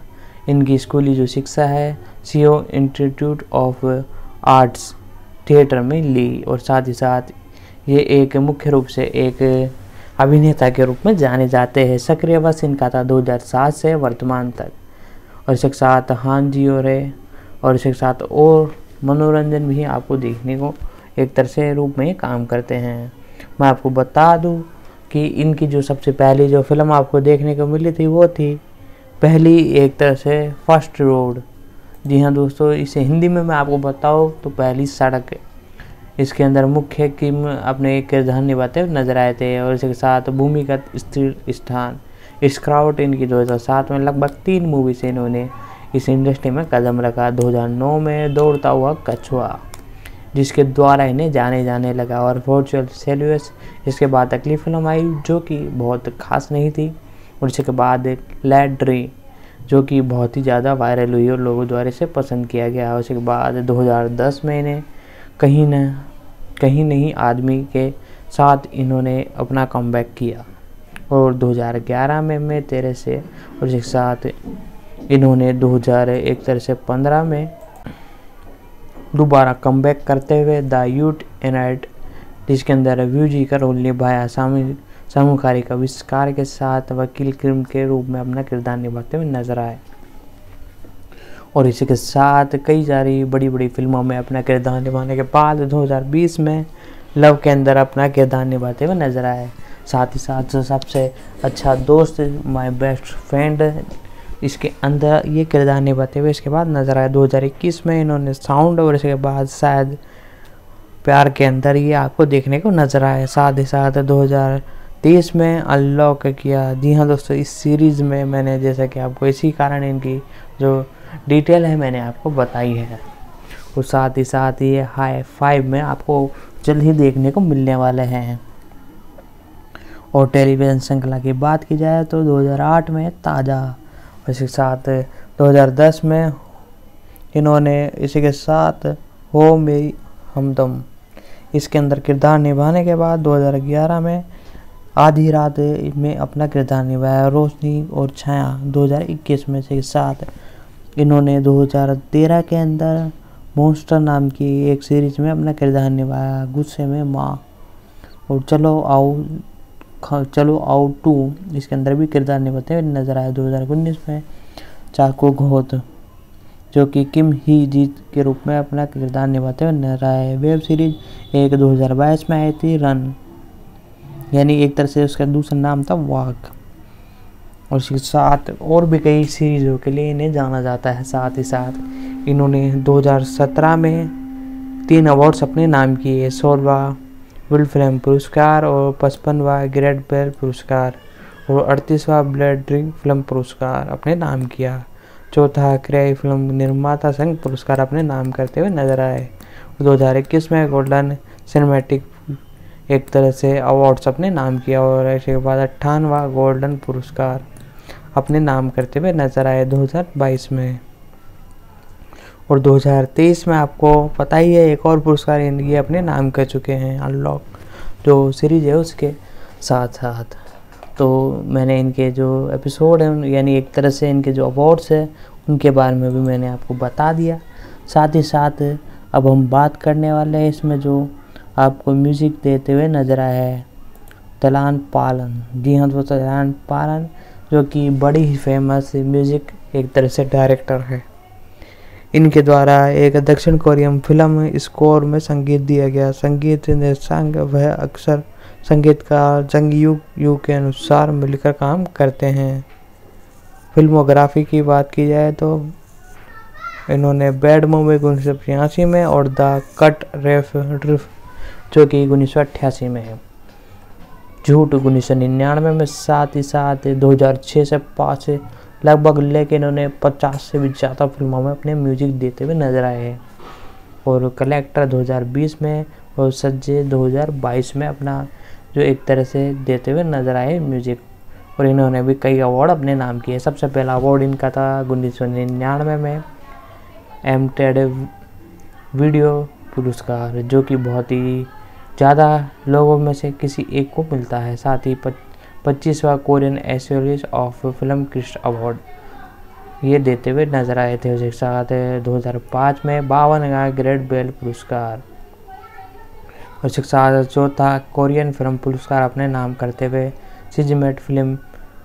इनकी स्कूली जो शिक्षा है, Seoul institute of arts theatre में ली। और साथ ही साथ ये एक मुख्य रूप से एक अभिनेता के रूप में जाने जाते हैं। सक्रिय बस इनका था 2007 से वर्तमान तक। और इसके साथ हान जी और है। और इसके साथ और मनोरंजन भी आपको देखने को एक तरह से रूप में काम करते हैं। मैं आपको बता दूँ कि इनकी जो सबसे पहली जो फ़िल्म आपको देखने को मिली थी, वो थी पहली एक तरह से फ़र्स्ट रोड। जी हाँ दोस्तों, इसे हिंदी में मैं आपको बताऊँ तो पहली सड़क इसके अंदर मुख्य किम अपने एक किरदार निभाते हुए नज़र आए थे और इसके साथ भूमिगत स्थिर स्थान स्क्राउट इनकी 2007 में लगभग तीन मूवी से इन्होंने इस इंडस्ट्री में कदम रखा। 2009 में दौड़ता हुआ कछुआ, जिसके द्वारा इन्हें जाने जाने लगा और वर्चुअल सेल्यूस इसके बाद अगली फ़िल्म आई, जो कि बहुत खास नहीं थी। और इसके बाद लैड्री जो कि बहुत ही ज़्यादा वायरल हुई और लोगों द्वारा इसे पसंद किया गया। उसके बाद 2010 में इन्हें कहीं न, कहीं नहीं आदमी के साथ इन्होंने अपना कम किया। और 2011 में मैं तेरे से और इसके साथ इन्होंने 2000 एक तरह से 15 में दोबारा कम करते हुए द यूट एनाइट जिसके अंदर व्यू जी का रोल निभाया समूहकारी का आविष्कार के साथ वकील क्रिम के रूप में अपना किरदार निभाते हुए नज़र आए। और इसी के साथ कई सारी बड़ी बड़ी फ़िल्मों में अपना किरदार निभाने के बाद 2020 में लव के अंदर अपना किरदार निभाते हुए नज़र आए। साथ ही साथ सबसे अच्छा दोस्त माय बेस्ट फ्रेंड इसके अंदर ये किरदार निभाते हुए इसके बाद नज़र आया 2021 में इन्होंने साउंड और इसके बाद शायद प्यार के अंदर ये आपको देखने को नज़र आया साथ ही साथ 2023 में अनलॉक किया। जी हाँ दोस्तों, इस सीरीज़ में मैंने, जैसा कि आपको इसी कारण इनकी जो डिटेल है मैंने आपको बताई है। और साथ ही साथ ये हाई फाइव में आपको जल्द ही देखने को मिलने वाले हैं। और टेलीविज़न श्रृंखला की बात की जाए तो 2008 में ताज़ा, इसके साथ 2010 में इन्होंने इसी के साथ हो मेरी हमदम। इसके अंदर किरदार निभाने के बाद 2011 में आधी रात में अपना किरदार निभाया रोशनी और छाया। 2021 में से साथ इन्होंने 2013 के अंदर मोस्टर नाम की एक सीरीज़ में अपना किरदार निभाया, गुस्से में माँ। और चलो आओ चलो आओ टू, इसके अंदर भी किरदार निभाते हुए नज़र आया 2019 में, चाकू घोत, जो कि किम ही जीत के रूप में अपना किरदार निभाते हुए नज़र आए। वेब सीरीज़ एक 2022 में आई थी रन यानी एक तरह से उसका दूसरा नाम था वाक और इसके साथ और भी कई सीरीज़ों के लिए इन्हें जाना जाता है साथ ही साथ। इन्होंने 2017 में तीन अवार्ड्स अपने नाम किए सोलवा विल्ड फ़िल्म पुरस्कार और पचपनवा ग्रेट बेल पुरस्कार और अड़तीसवा ब्लड ड्रिंक फ़िल्म पुरस्कार अपने नाम किया। चौथा क्रे फ़िल्म निर्माता संघ पुरस्कार अपने नाम करते हुए नज़र आए। दो हज़ार इक्कीस में गोल्डन सिनेमेटिक एक तरह से अवार्ड्स अपने नाम किया और इसके बाद अट्ठानवा गोल्डन पुरस्कार अपने नाम करते हुए नज़र आए 2022 में। और 2023 में आपको पता ही है, एक और पुरस्कार ये अपने नाम कर चुके हैं, अनलॉक, जो सीरीज़ है उसके साथ साथ। तो मैंने इनके जो एपिसोड हैं, यानी एक तरह से इनके जो अवार्ड्स हैं, उनके बारे में भी मैंने आपको बता दिया। साथ ही साथ अब हम बात करने वाले हैं इसमें जो आपको म्यूज़िक देते हुए नज़र आया है तलान पालन। जी हाँ दोस्तों तलान पालन जो कि बड़ी ही फ़ेमस म्यूज़िक एक तरह से डायरेक्टर है। इनके द्वारा एक दक्षिण कोरियन फ़िल्म स्कोर में संगीत दिया गया। संगीत निर्देशांक वह अक्सर संगीतकार जंग युग युग के अनुसार मिलकर काम करते हैं। फिल्मोग्राफी की बात की जाए तो इन्होंने बैड मूवी उन्नीस सौ में और द कट रेफ ड्रिफ जो कि उन्नीस सौ अट्ठासी में है। झूठ उन्नीस सौ निन्यानवे में साथ ही साथ 2006 से पाँच लगभग लेके इन्होंने पचास से भी ज़्यादा फ़िल्मों में अपने म्यूज़िक देते हुए नज़र आए हैं। और कलेक्टर 2020 में और सज्जे 2022 में अपना जो एक तरह से देते हुए नज़र आए म्यूज़िक। और इन्होंने भी कई अवार्ड अपने नाम किए। सबसे पहला अवार्ड इनका था उन्नीस सौ निन्यानवे में एम टेड वीडियो पुरस्कार, जो कि बहुत ही ज़्यादा लोगों में से किसी एक को मिलता है। साथ ही पच्चीसवा कोरियन एसोलिस ऑफ़ फ़िल्म क्रिस्ट अवार्ड ये देते हुए नज़र आए थे उसके साथ 2005 में बावन का ग्रेट बेल पुरस्कार। उसके साथ चौथा कोरियन फ़िल्म पुरस्कार अपने नाम करते हुए सिजमेट फ़िल्म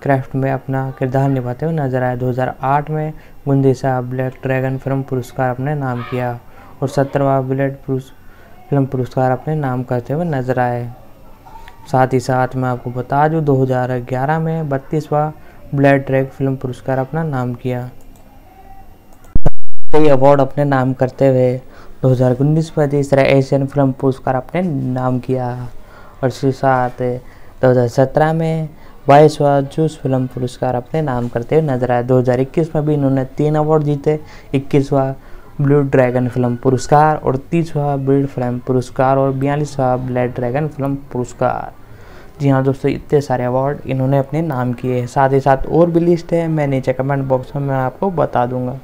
क्राफ्ट में अपना किरदार निभाते हुए नज़र आए। 2008 में गुंदीसा ब्लैक ड्रैगन फ़िल्म पुरस्कार अपने नाम किया और सत्रहवा ब्लेड फ़िल्म पुरस्कार अपने नाम करते हुए नज़र आए। साथ ही साथ मैं आपको बता दूँ 2011 में बत्तीसवा ब्लैड ट्रैक फ़िल्म पुरस्कार अपना नाम किया। कई अवार्ड अपने नाम करते हुए 2019 में तीसरा एशियन फ़िल्म पुरस्कार अपने नाम किया। और इसके साथ 2017 में बाईसवा जूस फ़िल्म पुरस्कार अपने नाम करते हुए नज़र आए। 2021 में भी इन्होंने तीन अवार्ड जीते। इक्कीसवा ब्लू ड्रैगन फ़िल्म पुरस्कार और तीसवा ब्रिड फ़िल्म पुरस्कार और बयालीसवा ब्लैड ड्रैगन फ़िल्म पुरस्कार। जी हाँ दोस्तों, इतने सारे अवार्ड इन्होंने अपने नाम किए हैं। साथ ही साथ और भी लिस्ट है, मैं नीचे कमेंट बॉक्स में मैं आपको बता दूँगा।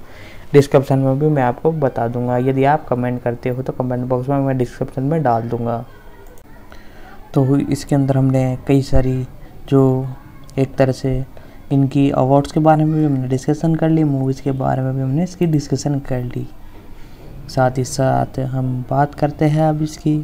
डिस्क्रिप्शन में भी मैं आपको बता दूँगा। यदि आप कमेंट करते हो तो कमेंट बॉक्स में मैं डिस्क्रिप्शन में डाल दूँगा। तो इसके अंदर हमने कई सारी जो एक तरह से इनकी अवार्ड्स के बारे में भी हमने डिस्कशन कर ली मूवीज़ के बारे में भी हमने इसकी डिस्कशन कर ली। साथ ही साथ हम बात करते हैं अब इसकी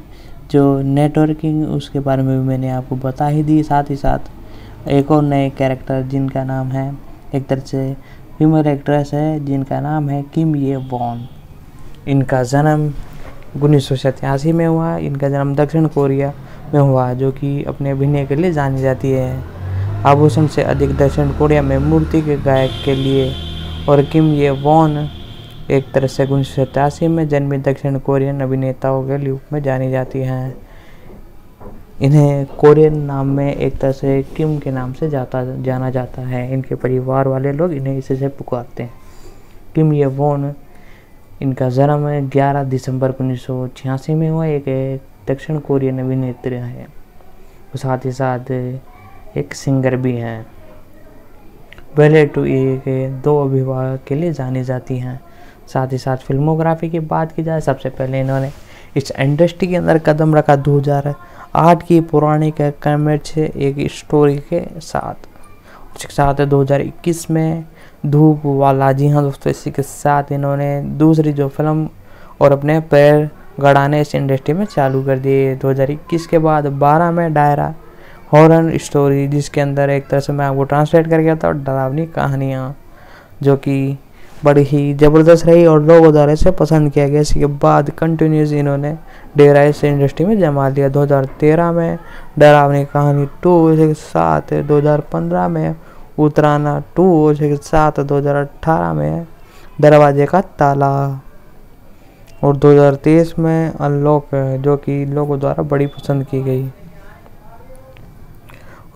जो नेटवर्किंग उसके बारे में भी मैंने आपको बता ही दी। साथ ही साथ एक और नए कैरेक्टर जिनका नाम है, एक तरह से फीमेल एक्ट्रेस है, जिनका नाम है किम ये वॉन इनका जन्म उन्नीस सौ सतासी में हुआ। इनका जन्म दक्षिण कोरिया में हुआ, जो कि अपने अभिनय के लिए जानी जाती है। आभूषण से अधिक दक्षिण कोरिया में मूर्ति के गायक के लिए और किम ये वॉन एक तरह से उन्नीस सौ सतासी में जन्मी दक्षिण कोरियन अभिनेताओं के रूप में जानी जाती हैं। इन्हें कोरियन नाम में एक तरह से किम के नाम से जाता, जाना जाता है। इनके परिवार वाले लोग इन्हें इसी से पुकारते हैं। किम ये वोन, इनका जन्म 11 दिसंबर उन्नीस सौ छियासी में हुआ। एक दक्षिण कोरियन अभिनेत्री है। साथ ही साथ एक सिंगर भी हैं। पहले टू ए के दो अभिभावक के लिए जानी जाती हैं। साथ ही साथ फिल्मोग्राफी की बात की जाए, सबसे पहले इन्होंने इस इंडस्ट्री के अंदर कदम रखा 2008 की पुरानी कॉमेड से एक स्टोरी के साथ। उसके साथ 2021 में धूप वाला, जी हाँ दोस्तों, इसी के साथ इन्होंने दूसरी जो फ़िल्म और अपने पैर गड़ाने इस इंडस्ट्री में चालू कर दिए 2021 के बाद 12 में डायरा, हॉरर स्टोरी, जिसके अंदर एक तरह से मैं आपको ट्रांसलेट कर गया था डरावनी कहानियाँ, जो कि बड़ी ही ज़बरदस्त रही और लोगों द्वारा इसे पसंद किया गया। इसके बाद कंटिन्यूस इन्होंने डेरा इस इंडस्ट्री में जमा लिया। 2013 में डरावनी कहानी टू इसके साथ 2015 में उतराना टू इसके साथ 2018 में दरवाजे का ताला और 2023 में अनलॉक जो कि लोगों द्वारा बड़ी पसंद की गई।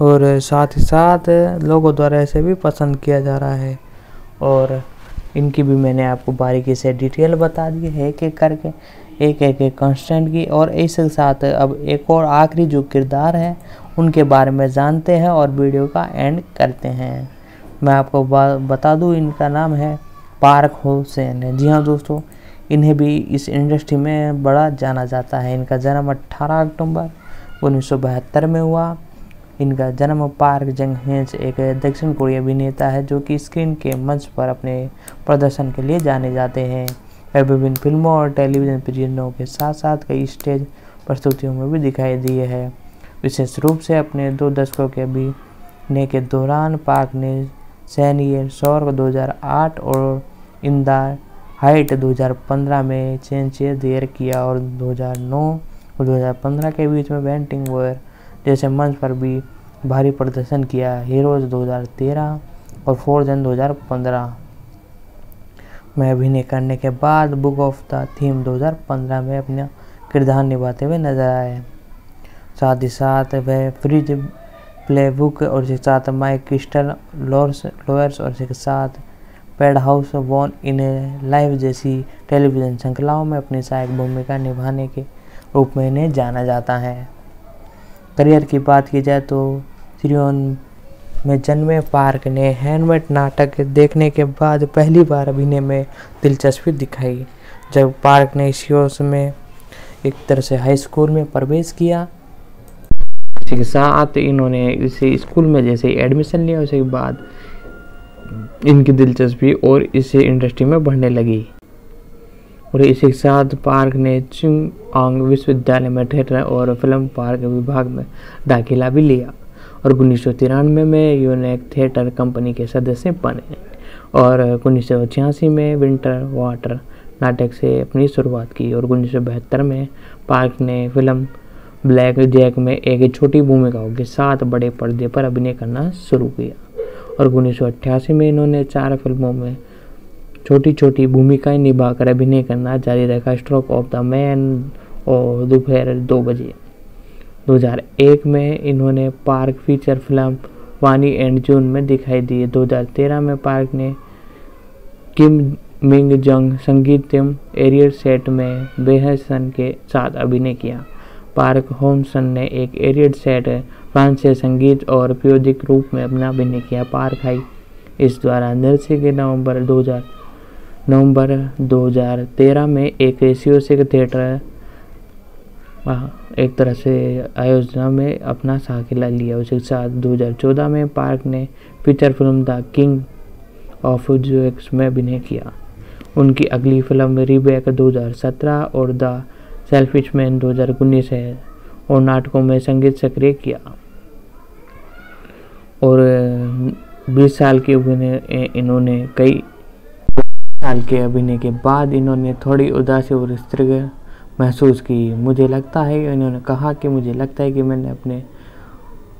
और साथ ही साथ लोगों द्वारा इसे भी पसंद किया जा रहा है। और इनकी भी मैंने आपको बारीकी से डिटेल बता दी है एक एक करके एक एक एक कंस्टेंट की और इसके साथ अब एक और आखिरी जो किरदार है, उनके बारे में जानते हैं और वीडियो का एंड करते हैं। मैं आपको बता दूँ इनका नाम है पार्क हुसैन। जी हाँ दोस्तों, इन्हें भी इस इंडस्ट्री में बड़ा जाना जाता है। इनका जन्म 18 अक्टूबर उन्नीस सौ बहत्तर में हुआ। इनका जन्म पार्क जंग हेंस एक दक्षिण कोरिया अभिनेता है जो कि स्क्रीन के मंच पर अपने प्रदर्शन के लिए जाने जाते हैं। वह विभिन्न फ़िल्मों और टेलीविज़न प्रोजेक्टों के साथ साथ कई स्टेज प्रस्तुतियों में भी दिखाई दिए है। विशेष रूप से अपने दो दशकों के अभिनय के दौरान पार्क ने सैनियर सौर 2008 और इंदार हाइट 2015 में चेंज देर किया और 2009 और 2015 के बीच में वेंटिंग वेयर जैसे मंच पर भी भारी प्रदर्शन किया हीरोज 2013 और फोर जन 2015 में अभिनय करने के बाद बुक ऑफ़ द थीम 2015 में अपना किरदार निभाते हुए नज़र आए। साथ ही साथ वह फ्रिज प्ले बुक और इसके साथ माइक क्रिस्टल लोर्स लोअर्स और इसके साथ पेड हाउस वॉन इन लाइव जैसी टेलीविज़न श्रृंखलाओं में अपनी सहायक भूमिका निभाने के रूप में इन्हें जाना जाता है। करियर की बात की जाए तो सिरियोन में जन्मे पार्क ने हैंडमेड नाटक देखने के बाद पहली बार अभिनय में दिलचस्पी दिखाई। जब पार्क ने इस में एक तरह से हाई स्कूल में प्रवेश किया। इसके साथ इन्होंने इसे स्कूल में जैसे एडमिशन लिया, उसके बाद इनकी दिलचस्पी और इसे इंडस्ट्री में बढ़ने लगी। और इसी के साथ पार्क ने चिंग आंग विश्वविद्यालय में थिएटर और फ़िल्म पार्क विभाग में दाखिला भी लिया। और उन्नीस सौ तिरानवे में यूनेक थिएटर कंपनी के सदस्य बने और उन्नीस सौ छियासी में विंटर वाटर नाटक से अपनी शुरुआत की और उन्नीस सौ बहत्तर में पार्क ने फ़िल्म ब्लैक जैक में एक छोटी भूमिकाओं के साथ बड़े पर्दे पर अभिनय करना शुरू किया। और उन्नीस सौ अट्ठासी में इन्होंने चार फ़िल्मों में छोटी छोटी भूमिकाएँ निभाकर अभिनय करना जारी रखा। स्ट्रोक ऑफ़ द मैन और दोपहर दो बजे। 2001 में इन्होंने पार्क फीचर फ़िल्म वानी एंड जून में दिखाई दी। 2013 में पार्क ने किम मिंग जंग संगीतम एरियर सेट में बेहसन के साथ अभिनय किया। पार्क होमसन ने एक एरियर सेट फ्रांस से संगीत और प्योदिक रूप में अपना अभिनय किया। पार्क हाई। इस द्वारा नरसिंह नवंबर 2000 नवंबर 2013 में एक एशियोसिक थिएटर एक तरह से आयोजना में अपना साकिला लिया। उसके साथ 2014 में पार्क ने feature film the king of jokes में अभिनय किया। उनकी अगली फ़िल्म रिबेक 2017 और द सेल्फिश मैन दो हज़ार उन्नीस है, और नाटकों में संगीत सक्रिय किया। और 20 साल के अभिनय इन्होंने कई साल के अभिनय के बाद इन्होंने थोड़ी उदासी और स्थिर महसूस की। मुझे लगता है, इन्होंने कहा कि मुझे लगता है कि मैंने अपने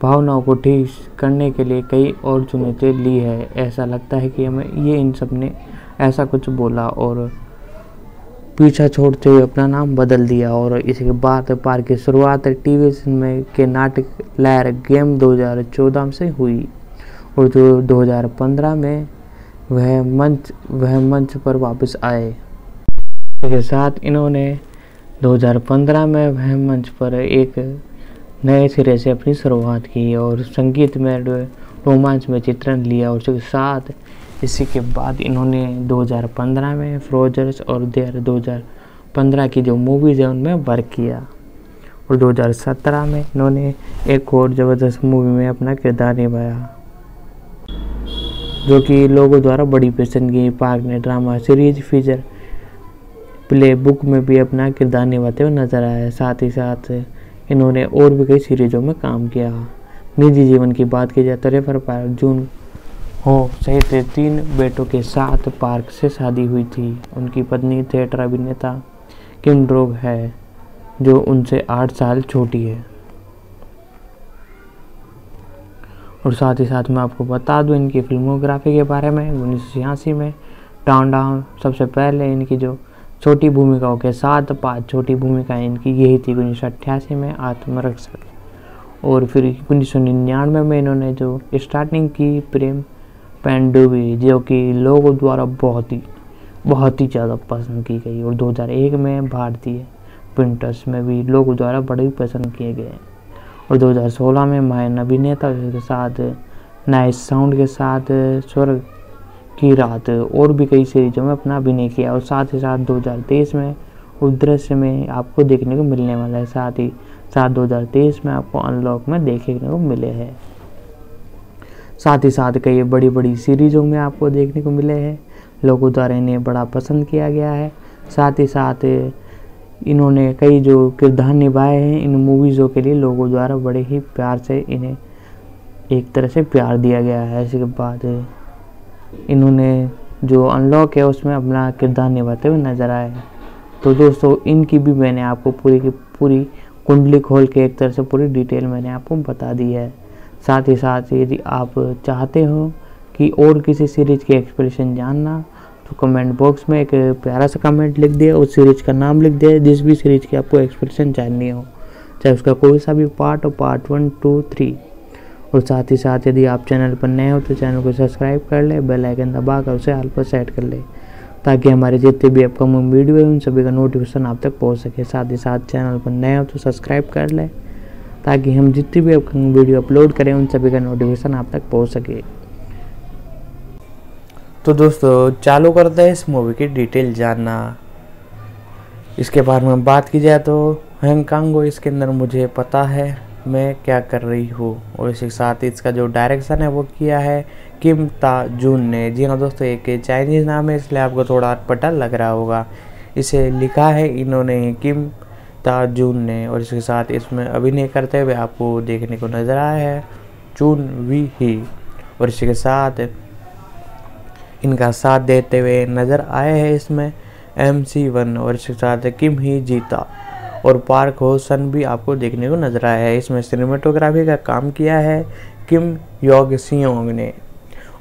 भावनाओं को ठीक करने के लिए कई और चुनौतियाँ ली है। ऐसा लगता है कि हमें ये इन सबने ऐसा कुछ बोला और पीछा छोड़ते हुए अपना नाम बदल दिया और इसके बाद पार की शुरुआत टीवी में के नाटक लहर गेम 2014 से हुई और जो 2015 में वह मंच वह मंच पर वापस आए। के साथ इन्होंने 2015 में वह मंच पर एक नए सिरे से अपनी शुरुआत की और संगीत में रोमांच में चित्रण लिया। और उसके साथ इसी के बाद इन्होंने 2015 में फ्रोजर्स और देर 2015 की जो मूवीज़ है, उनमें वर्क किया। और 2017 में इन्होंने एक और ज़बरदस्त मूवी में अपना किरदार निभाया। जो कि लोगों द्वारा बड़ी पसंद की पार्क ने drama series feature play book में भी अपना किरदार निभाते हुए नज़र आया साथ ही साथ इन्होंने और भी कई सीरीजों में काम किया। निजी जीवन की बात की जाए तो रेफर पार्क जून हो, सहित तीन बेटों के साथ पार्क से शादी हुई थी। उनकी पत्नी थिएटर अभिनेता, किम ड्रोग है, जो उनसे आठ साल छोटी है। और साथ ही साथ मैं आपको बता दूँ इनकी फिल्मोग्राफी के बारे में, उन्नीस में टाउन डाउन सबसे पहले इनकी जो छोटी भूमिकाओं के साथ पाँच छोटी भूमिकाएँ इनकी, यही थी उन्नीस सौ अट्ठासी में आत्मरक्षक। और फिर उन्नीस सौ निन्यानवे में इन्होंने जो स्टार्टिंग की प्रेम पेंडुबी जो कि लोगों द्वारा बहुत ही बहुत ही ज़्यादा पसंद की गई। और 2001 में भारतीय प्रिंटर्स में भी लोगों द्वारा बड़े पसंद किए गए और 2016 में मायन अभिनेता के साथ नाइस साउंड के साथ स्वर्ग की रात और भी कई सीरीजों में अपना अभिनय किया और साथ ही साथ 2023 में उदृश्य में आपको देखने को मिलने वाला है। साथ ही साथ 2023 में आपको अनलॉक में देखने को मिले हैं। साथ ही साथ कई बड़ी बड़ी सीरीजों में आपको देखने को मिले हैं। लोगों द्वारा इन्हें बड़ा पसंद किया गया है। साथ ही साथ इन्होंने कई जो किरदार निभाए हैं, इन मूवीज़ों के लिए लोगों द्वारा बड़े ही प्यार से इन्हें एक तरह से प्यार दिया गया है इसके बाद इन्होंने जो अनलॉक है उसमें अपना किरदार निभाते हुए नज़र आए हैं। तो दोस्तों, इनकी भी मैंने आपको पूरी की पूरी कुंडली खोल के एक तरह से पूरी डिटेल मैंने आपको बता दी है। साथ ही साथ यदि आप चाहते हो कि और किसी सीरीज़ की एक्सप्रेशन जानना तो कमेंट बॉक्स में एक प्यारा सा कमेंट लिख दिया, उस सीरीज़ का नाम लिख दिया, जिस भी सीरीज़ की आपको एक्सप्रेशन जाननी हो, चाहे उसका कोई सा भी पार्ट हो पार्ट वन टू थ्री और साथ ही साथ यदि आप चैनल पर नए हो तो चैनल को सब्सक्राइब कर ले बेल आइकन दबा कर उसे हाल पर सेट कर ले, ताकि हमारे जितने भी अपकमिंग वीडियो है, उन सभी का नोटिफिकेशन आप तक पहुँच सके। साथ ही साथ चैनल पर नए हो तो सब्सक्राइब कर ले, ताकि हम जितनी भी अपकमिंग वीडियो अपलोड करें, उन सभी का नोटिफिकेशन आप तक पहुँच सके। तो दोस्तों, चालू करते हैं इस मूवी की डिटेल जानना। इसके बारे में बात की जाए तो हैंकांगो इसके अंदर मुझे पता है मैं क्या कर रही हूँ। और इसके साथ इसका जो डायरेक्शन है वो किया है किम ता जून ने। जी हाँ दोस्तों, एक चाइनीज़ नाम है, इसलिए आपको थोड़ा अटपटा लग रहा होगा। इसे लिखा है इन्होंने किम ता जून ने और इसके साथ इसमें अभिनय करते हुए आपको देखने को नज़र आया है। चून वी ही। और इसके साथ इनका साथ देते हुए नज़र आए हैं इसमें एम सी वन और इसके साथ किम ही जीता। और पार्क हो सन भी आपको देखने को नज़र आया है। इसमें सिनेमाटोग्राफी का काम किया है किम योग सियोंग ने।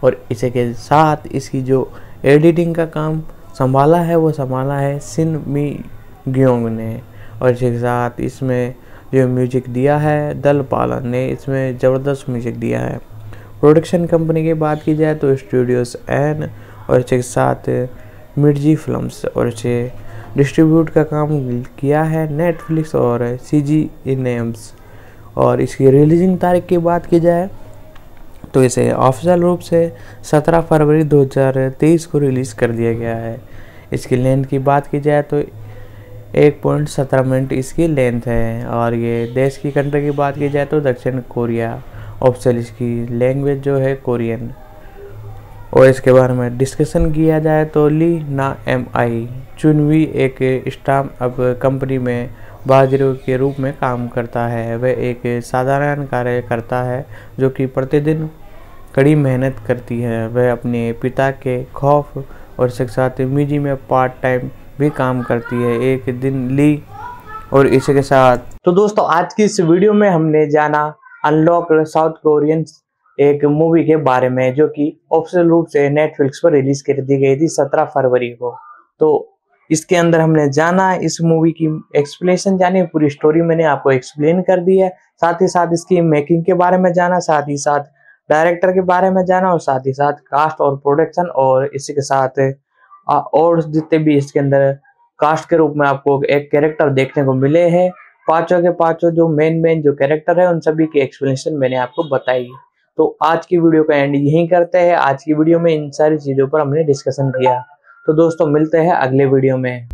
और इसी के साथ इसकी जो एडिटिंग का काम संभाला है, वो संभाला है सिन मी ग्योंग ने। और इसी के साथ इसमें जो म्यूज़िक दिया है दल पालन ने, इसमें ज़बरदस्त म्यूज़िक दिया है। प्रोडक्शन कंपनी की बात की जाए तो स्टूडियोज एन और इसके साथ मिर्जी फिल्म्स और इसे डिस्ट्रीब्यूट का काम किया है नेटफ्लिक्स और सी जी इनेम्स और इसकी रिलीजिंग तारीख की बात की जाए तो इसे ऑफिशियल रूप से 17 फरवरी 2023 को रिलीज़ कर दिया गया है। इसकी लेंथ की बात की जाए तो एक पॉइंट सत्रह मिनट इसकी लेंथ है। और ये देश की कंट्री की बात की जाए तो दक्षिण कोरिया ऑप्शल इसकी लैंग्वेज जो है कोरियन और इसके बारे में डिस्कशन किया जाए तो ली ना एम आई चुनवी एक स्टाम्प अब कंपनी में बाजरे के रूप में काम करता है। वह एक साधारण कार्य करता है जो कि प्रतिदिन कड़ी मेहनत करती है। वह अपने पिता के खौफ और इसके साथ मिजी में पार्ट टाइम भी काम करती है। एक दिन ली और इसी के साथ तो दोस्तों, आज की इस वीडियो में हमने जाना अनलॉक साउथ कोरियन एक मूवी के बारे में, जो कि ऑफिशियल रूप से नेटफ्लिक्स पर रिलीज़ कर दी गई थी 17 फरवरी को। तो इसके अंदर हमने जाना, इस मूवी की एक्सप्लेनेशन जानी, पूरी स्टोरी मैंने आपको एक्सप्लेन कर दी है। साथ ही साथ इसकी मेकिंग के बारे में जाना, साथ ही साथ डायरेक्टर के बारे में जाना, और साथ ही साथ कास्ट और प्रोडक्शन और इसी के साथ और जितने भी इसके अंदर कास्ट के रूप में आपको एक कैरेक्टर देखने को मिले हैं। पाँचों के पाँचों जो मेन मेन जो कैरेक्टर है, उन सभी की एक्सप्लेनेशन मैंने आपको बताई तो आज की वीडियो का एंड यही करते हैं। आज की वीडियो में इन सारी चीज़ों पर हमने डिस्कशन किया। तो दोस्तों, मिलते हैं अगले वीडियो में।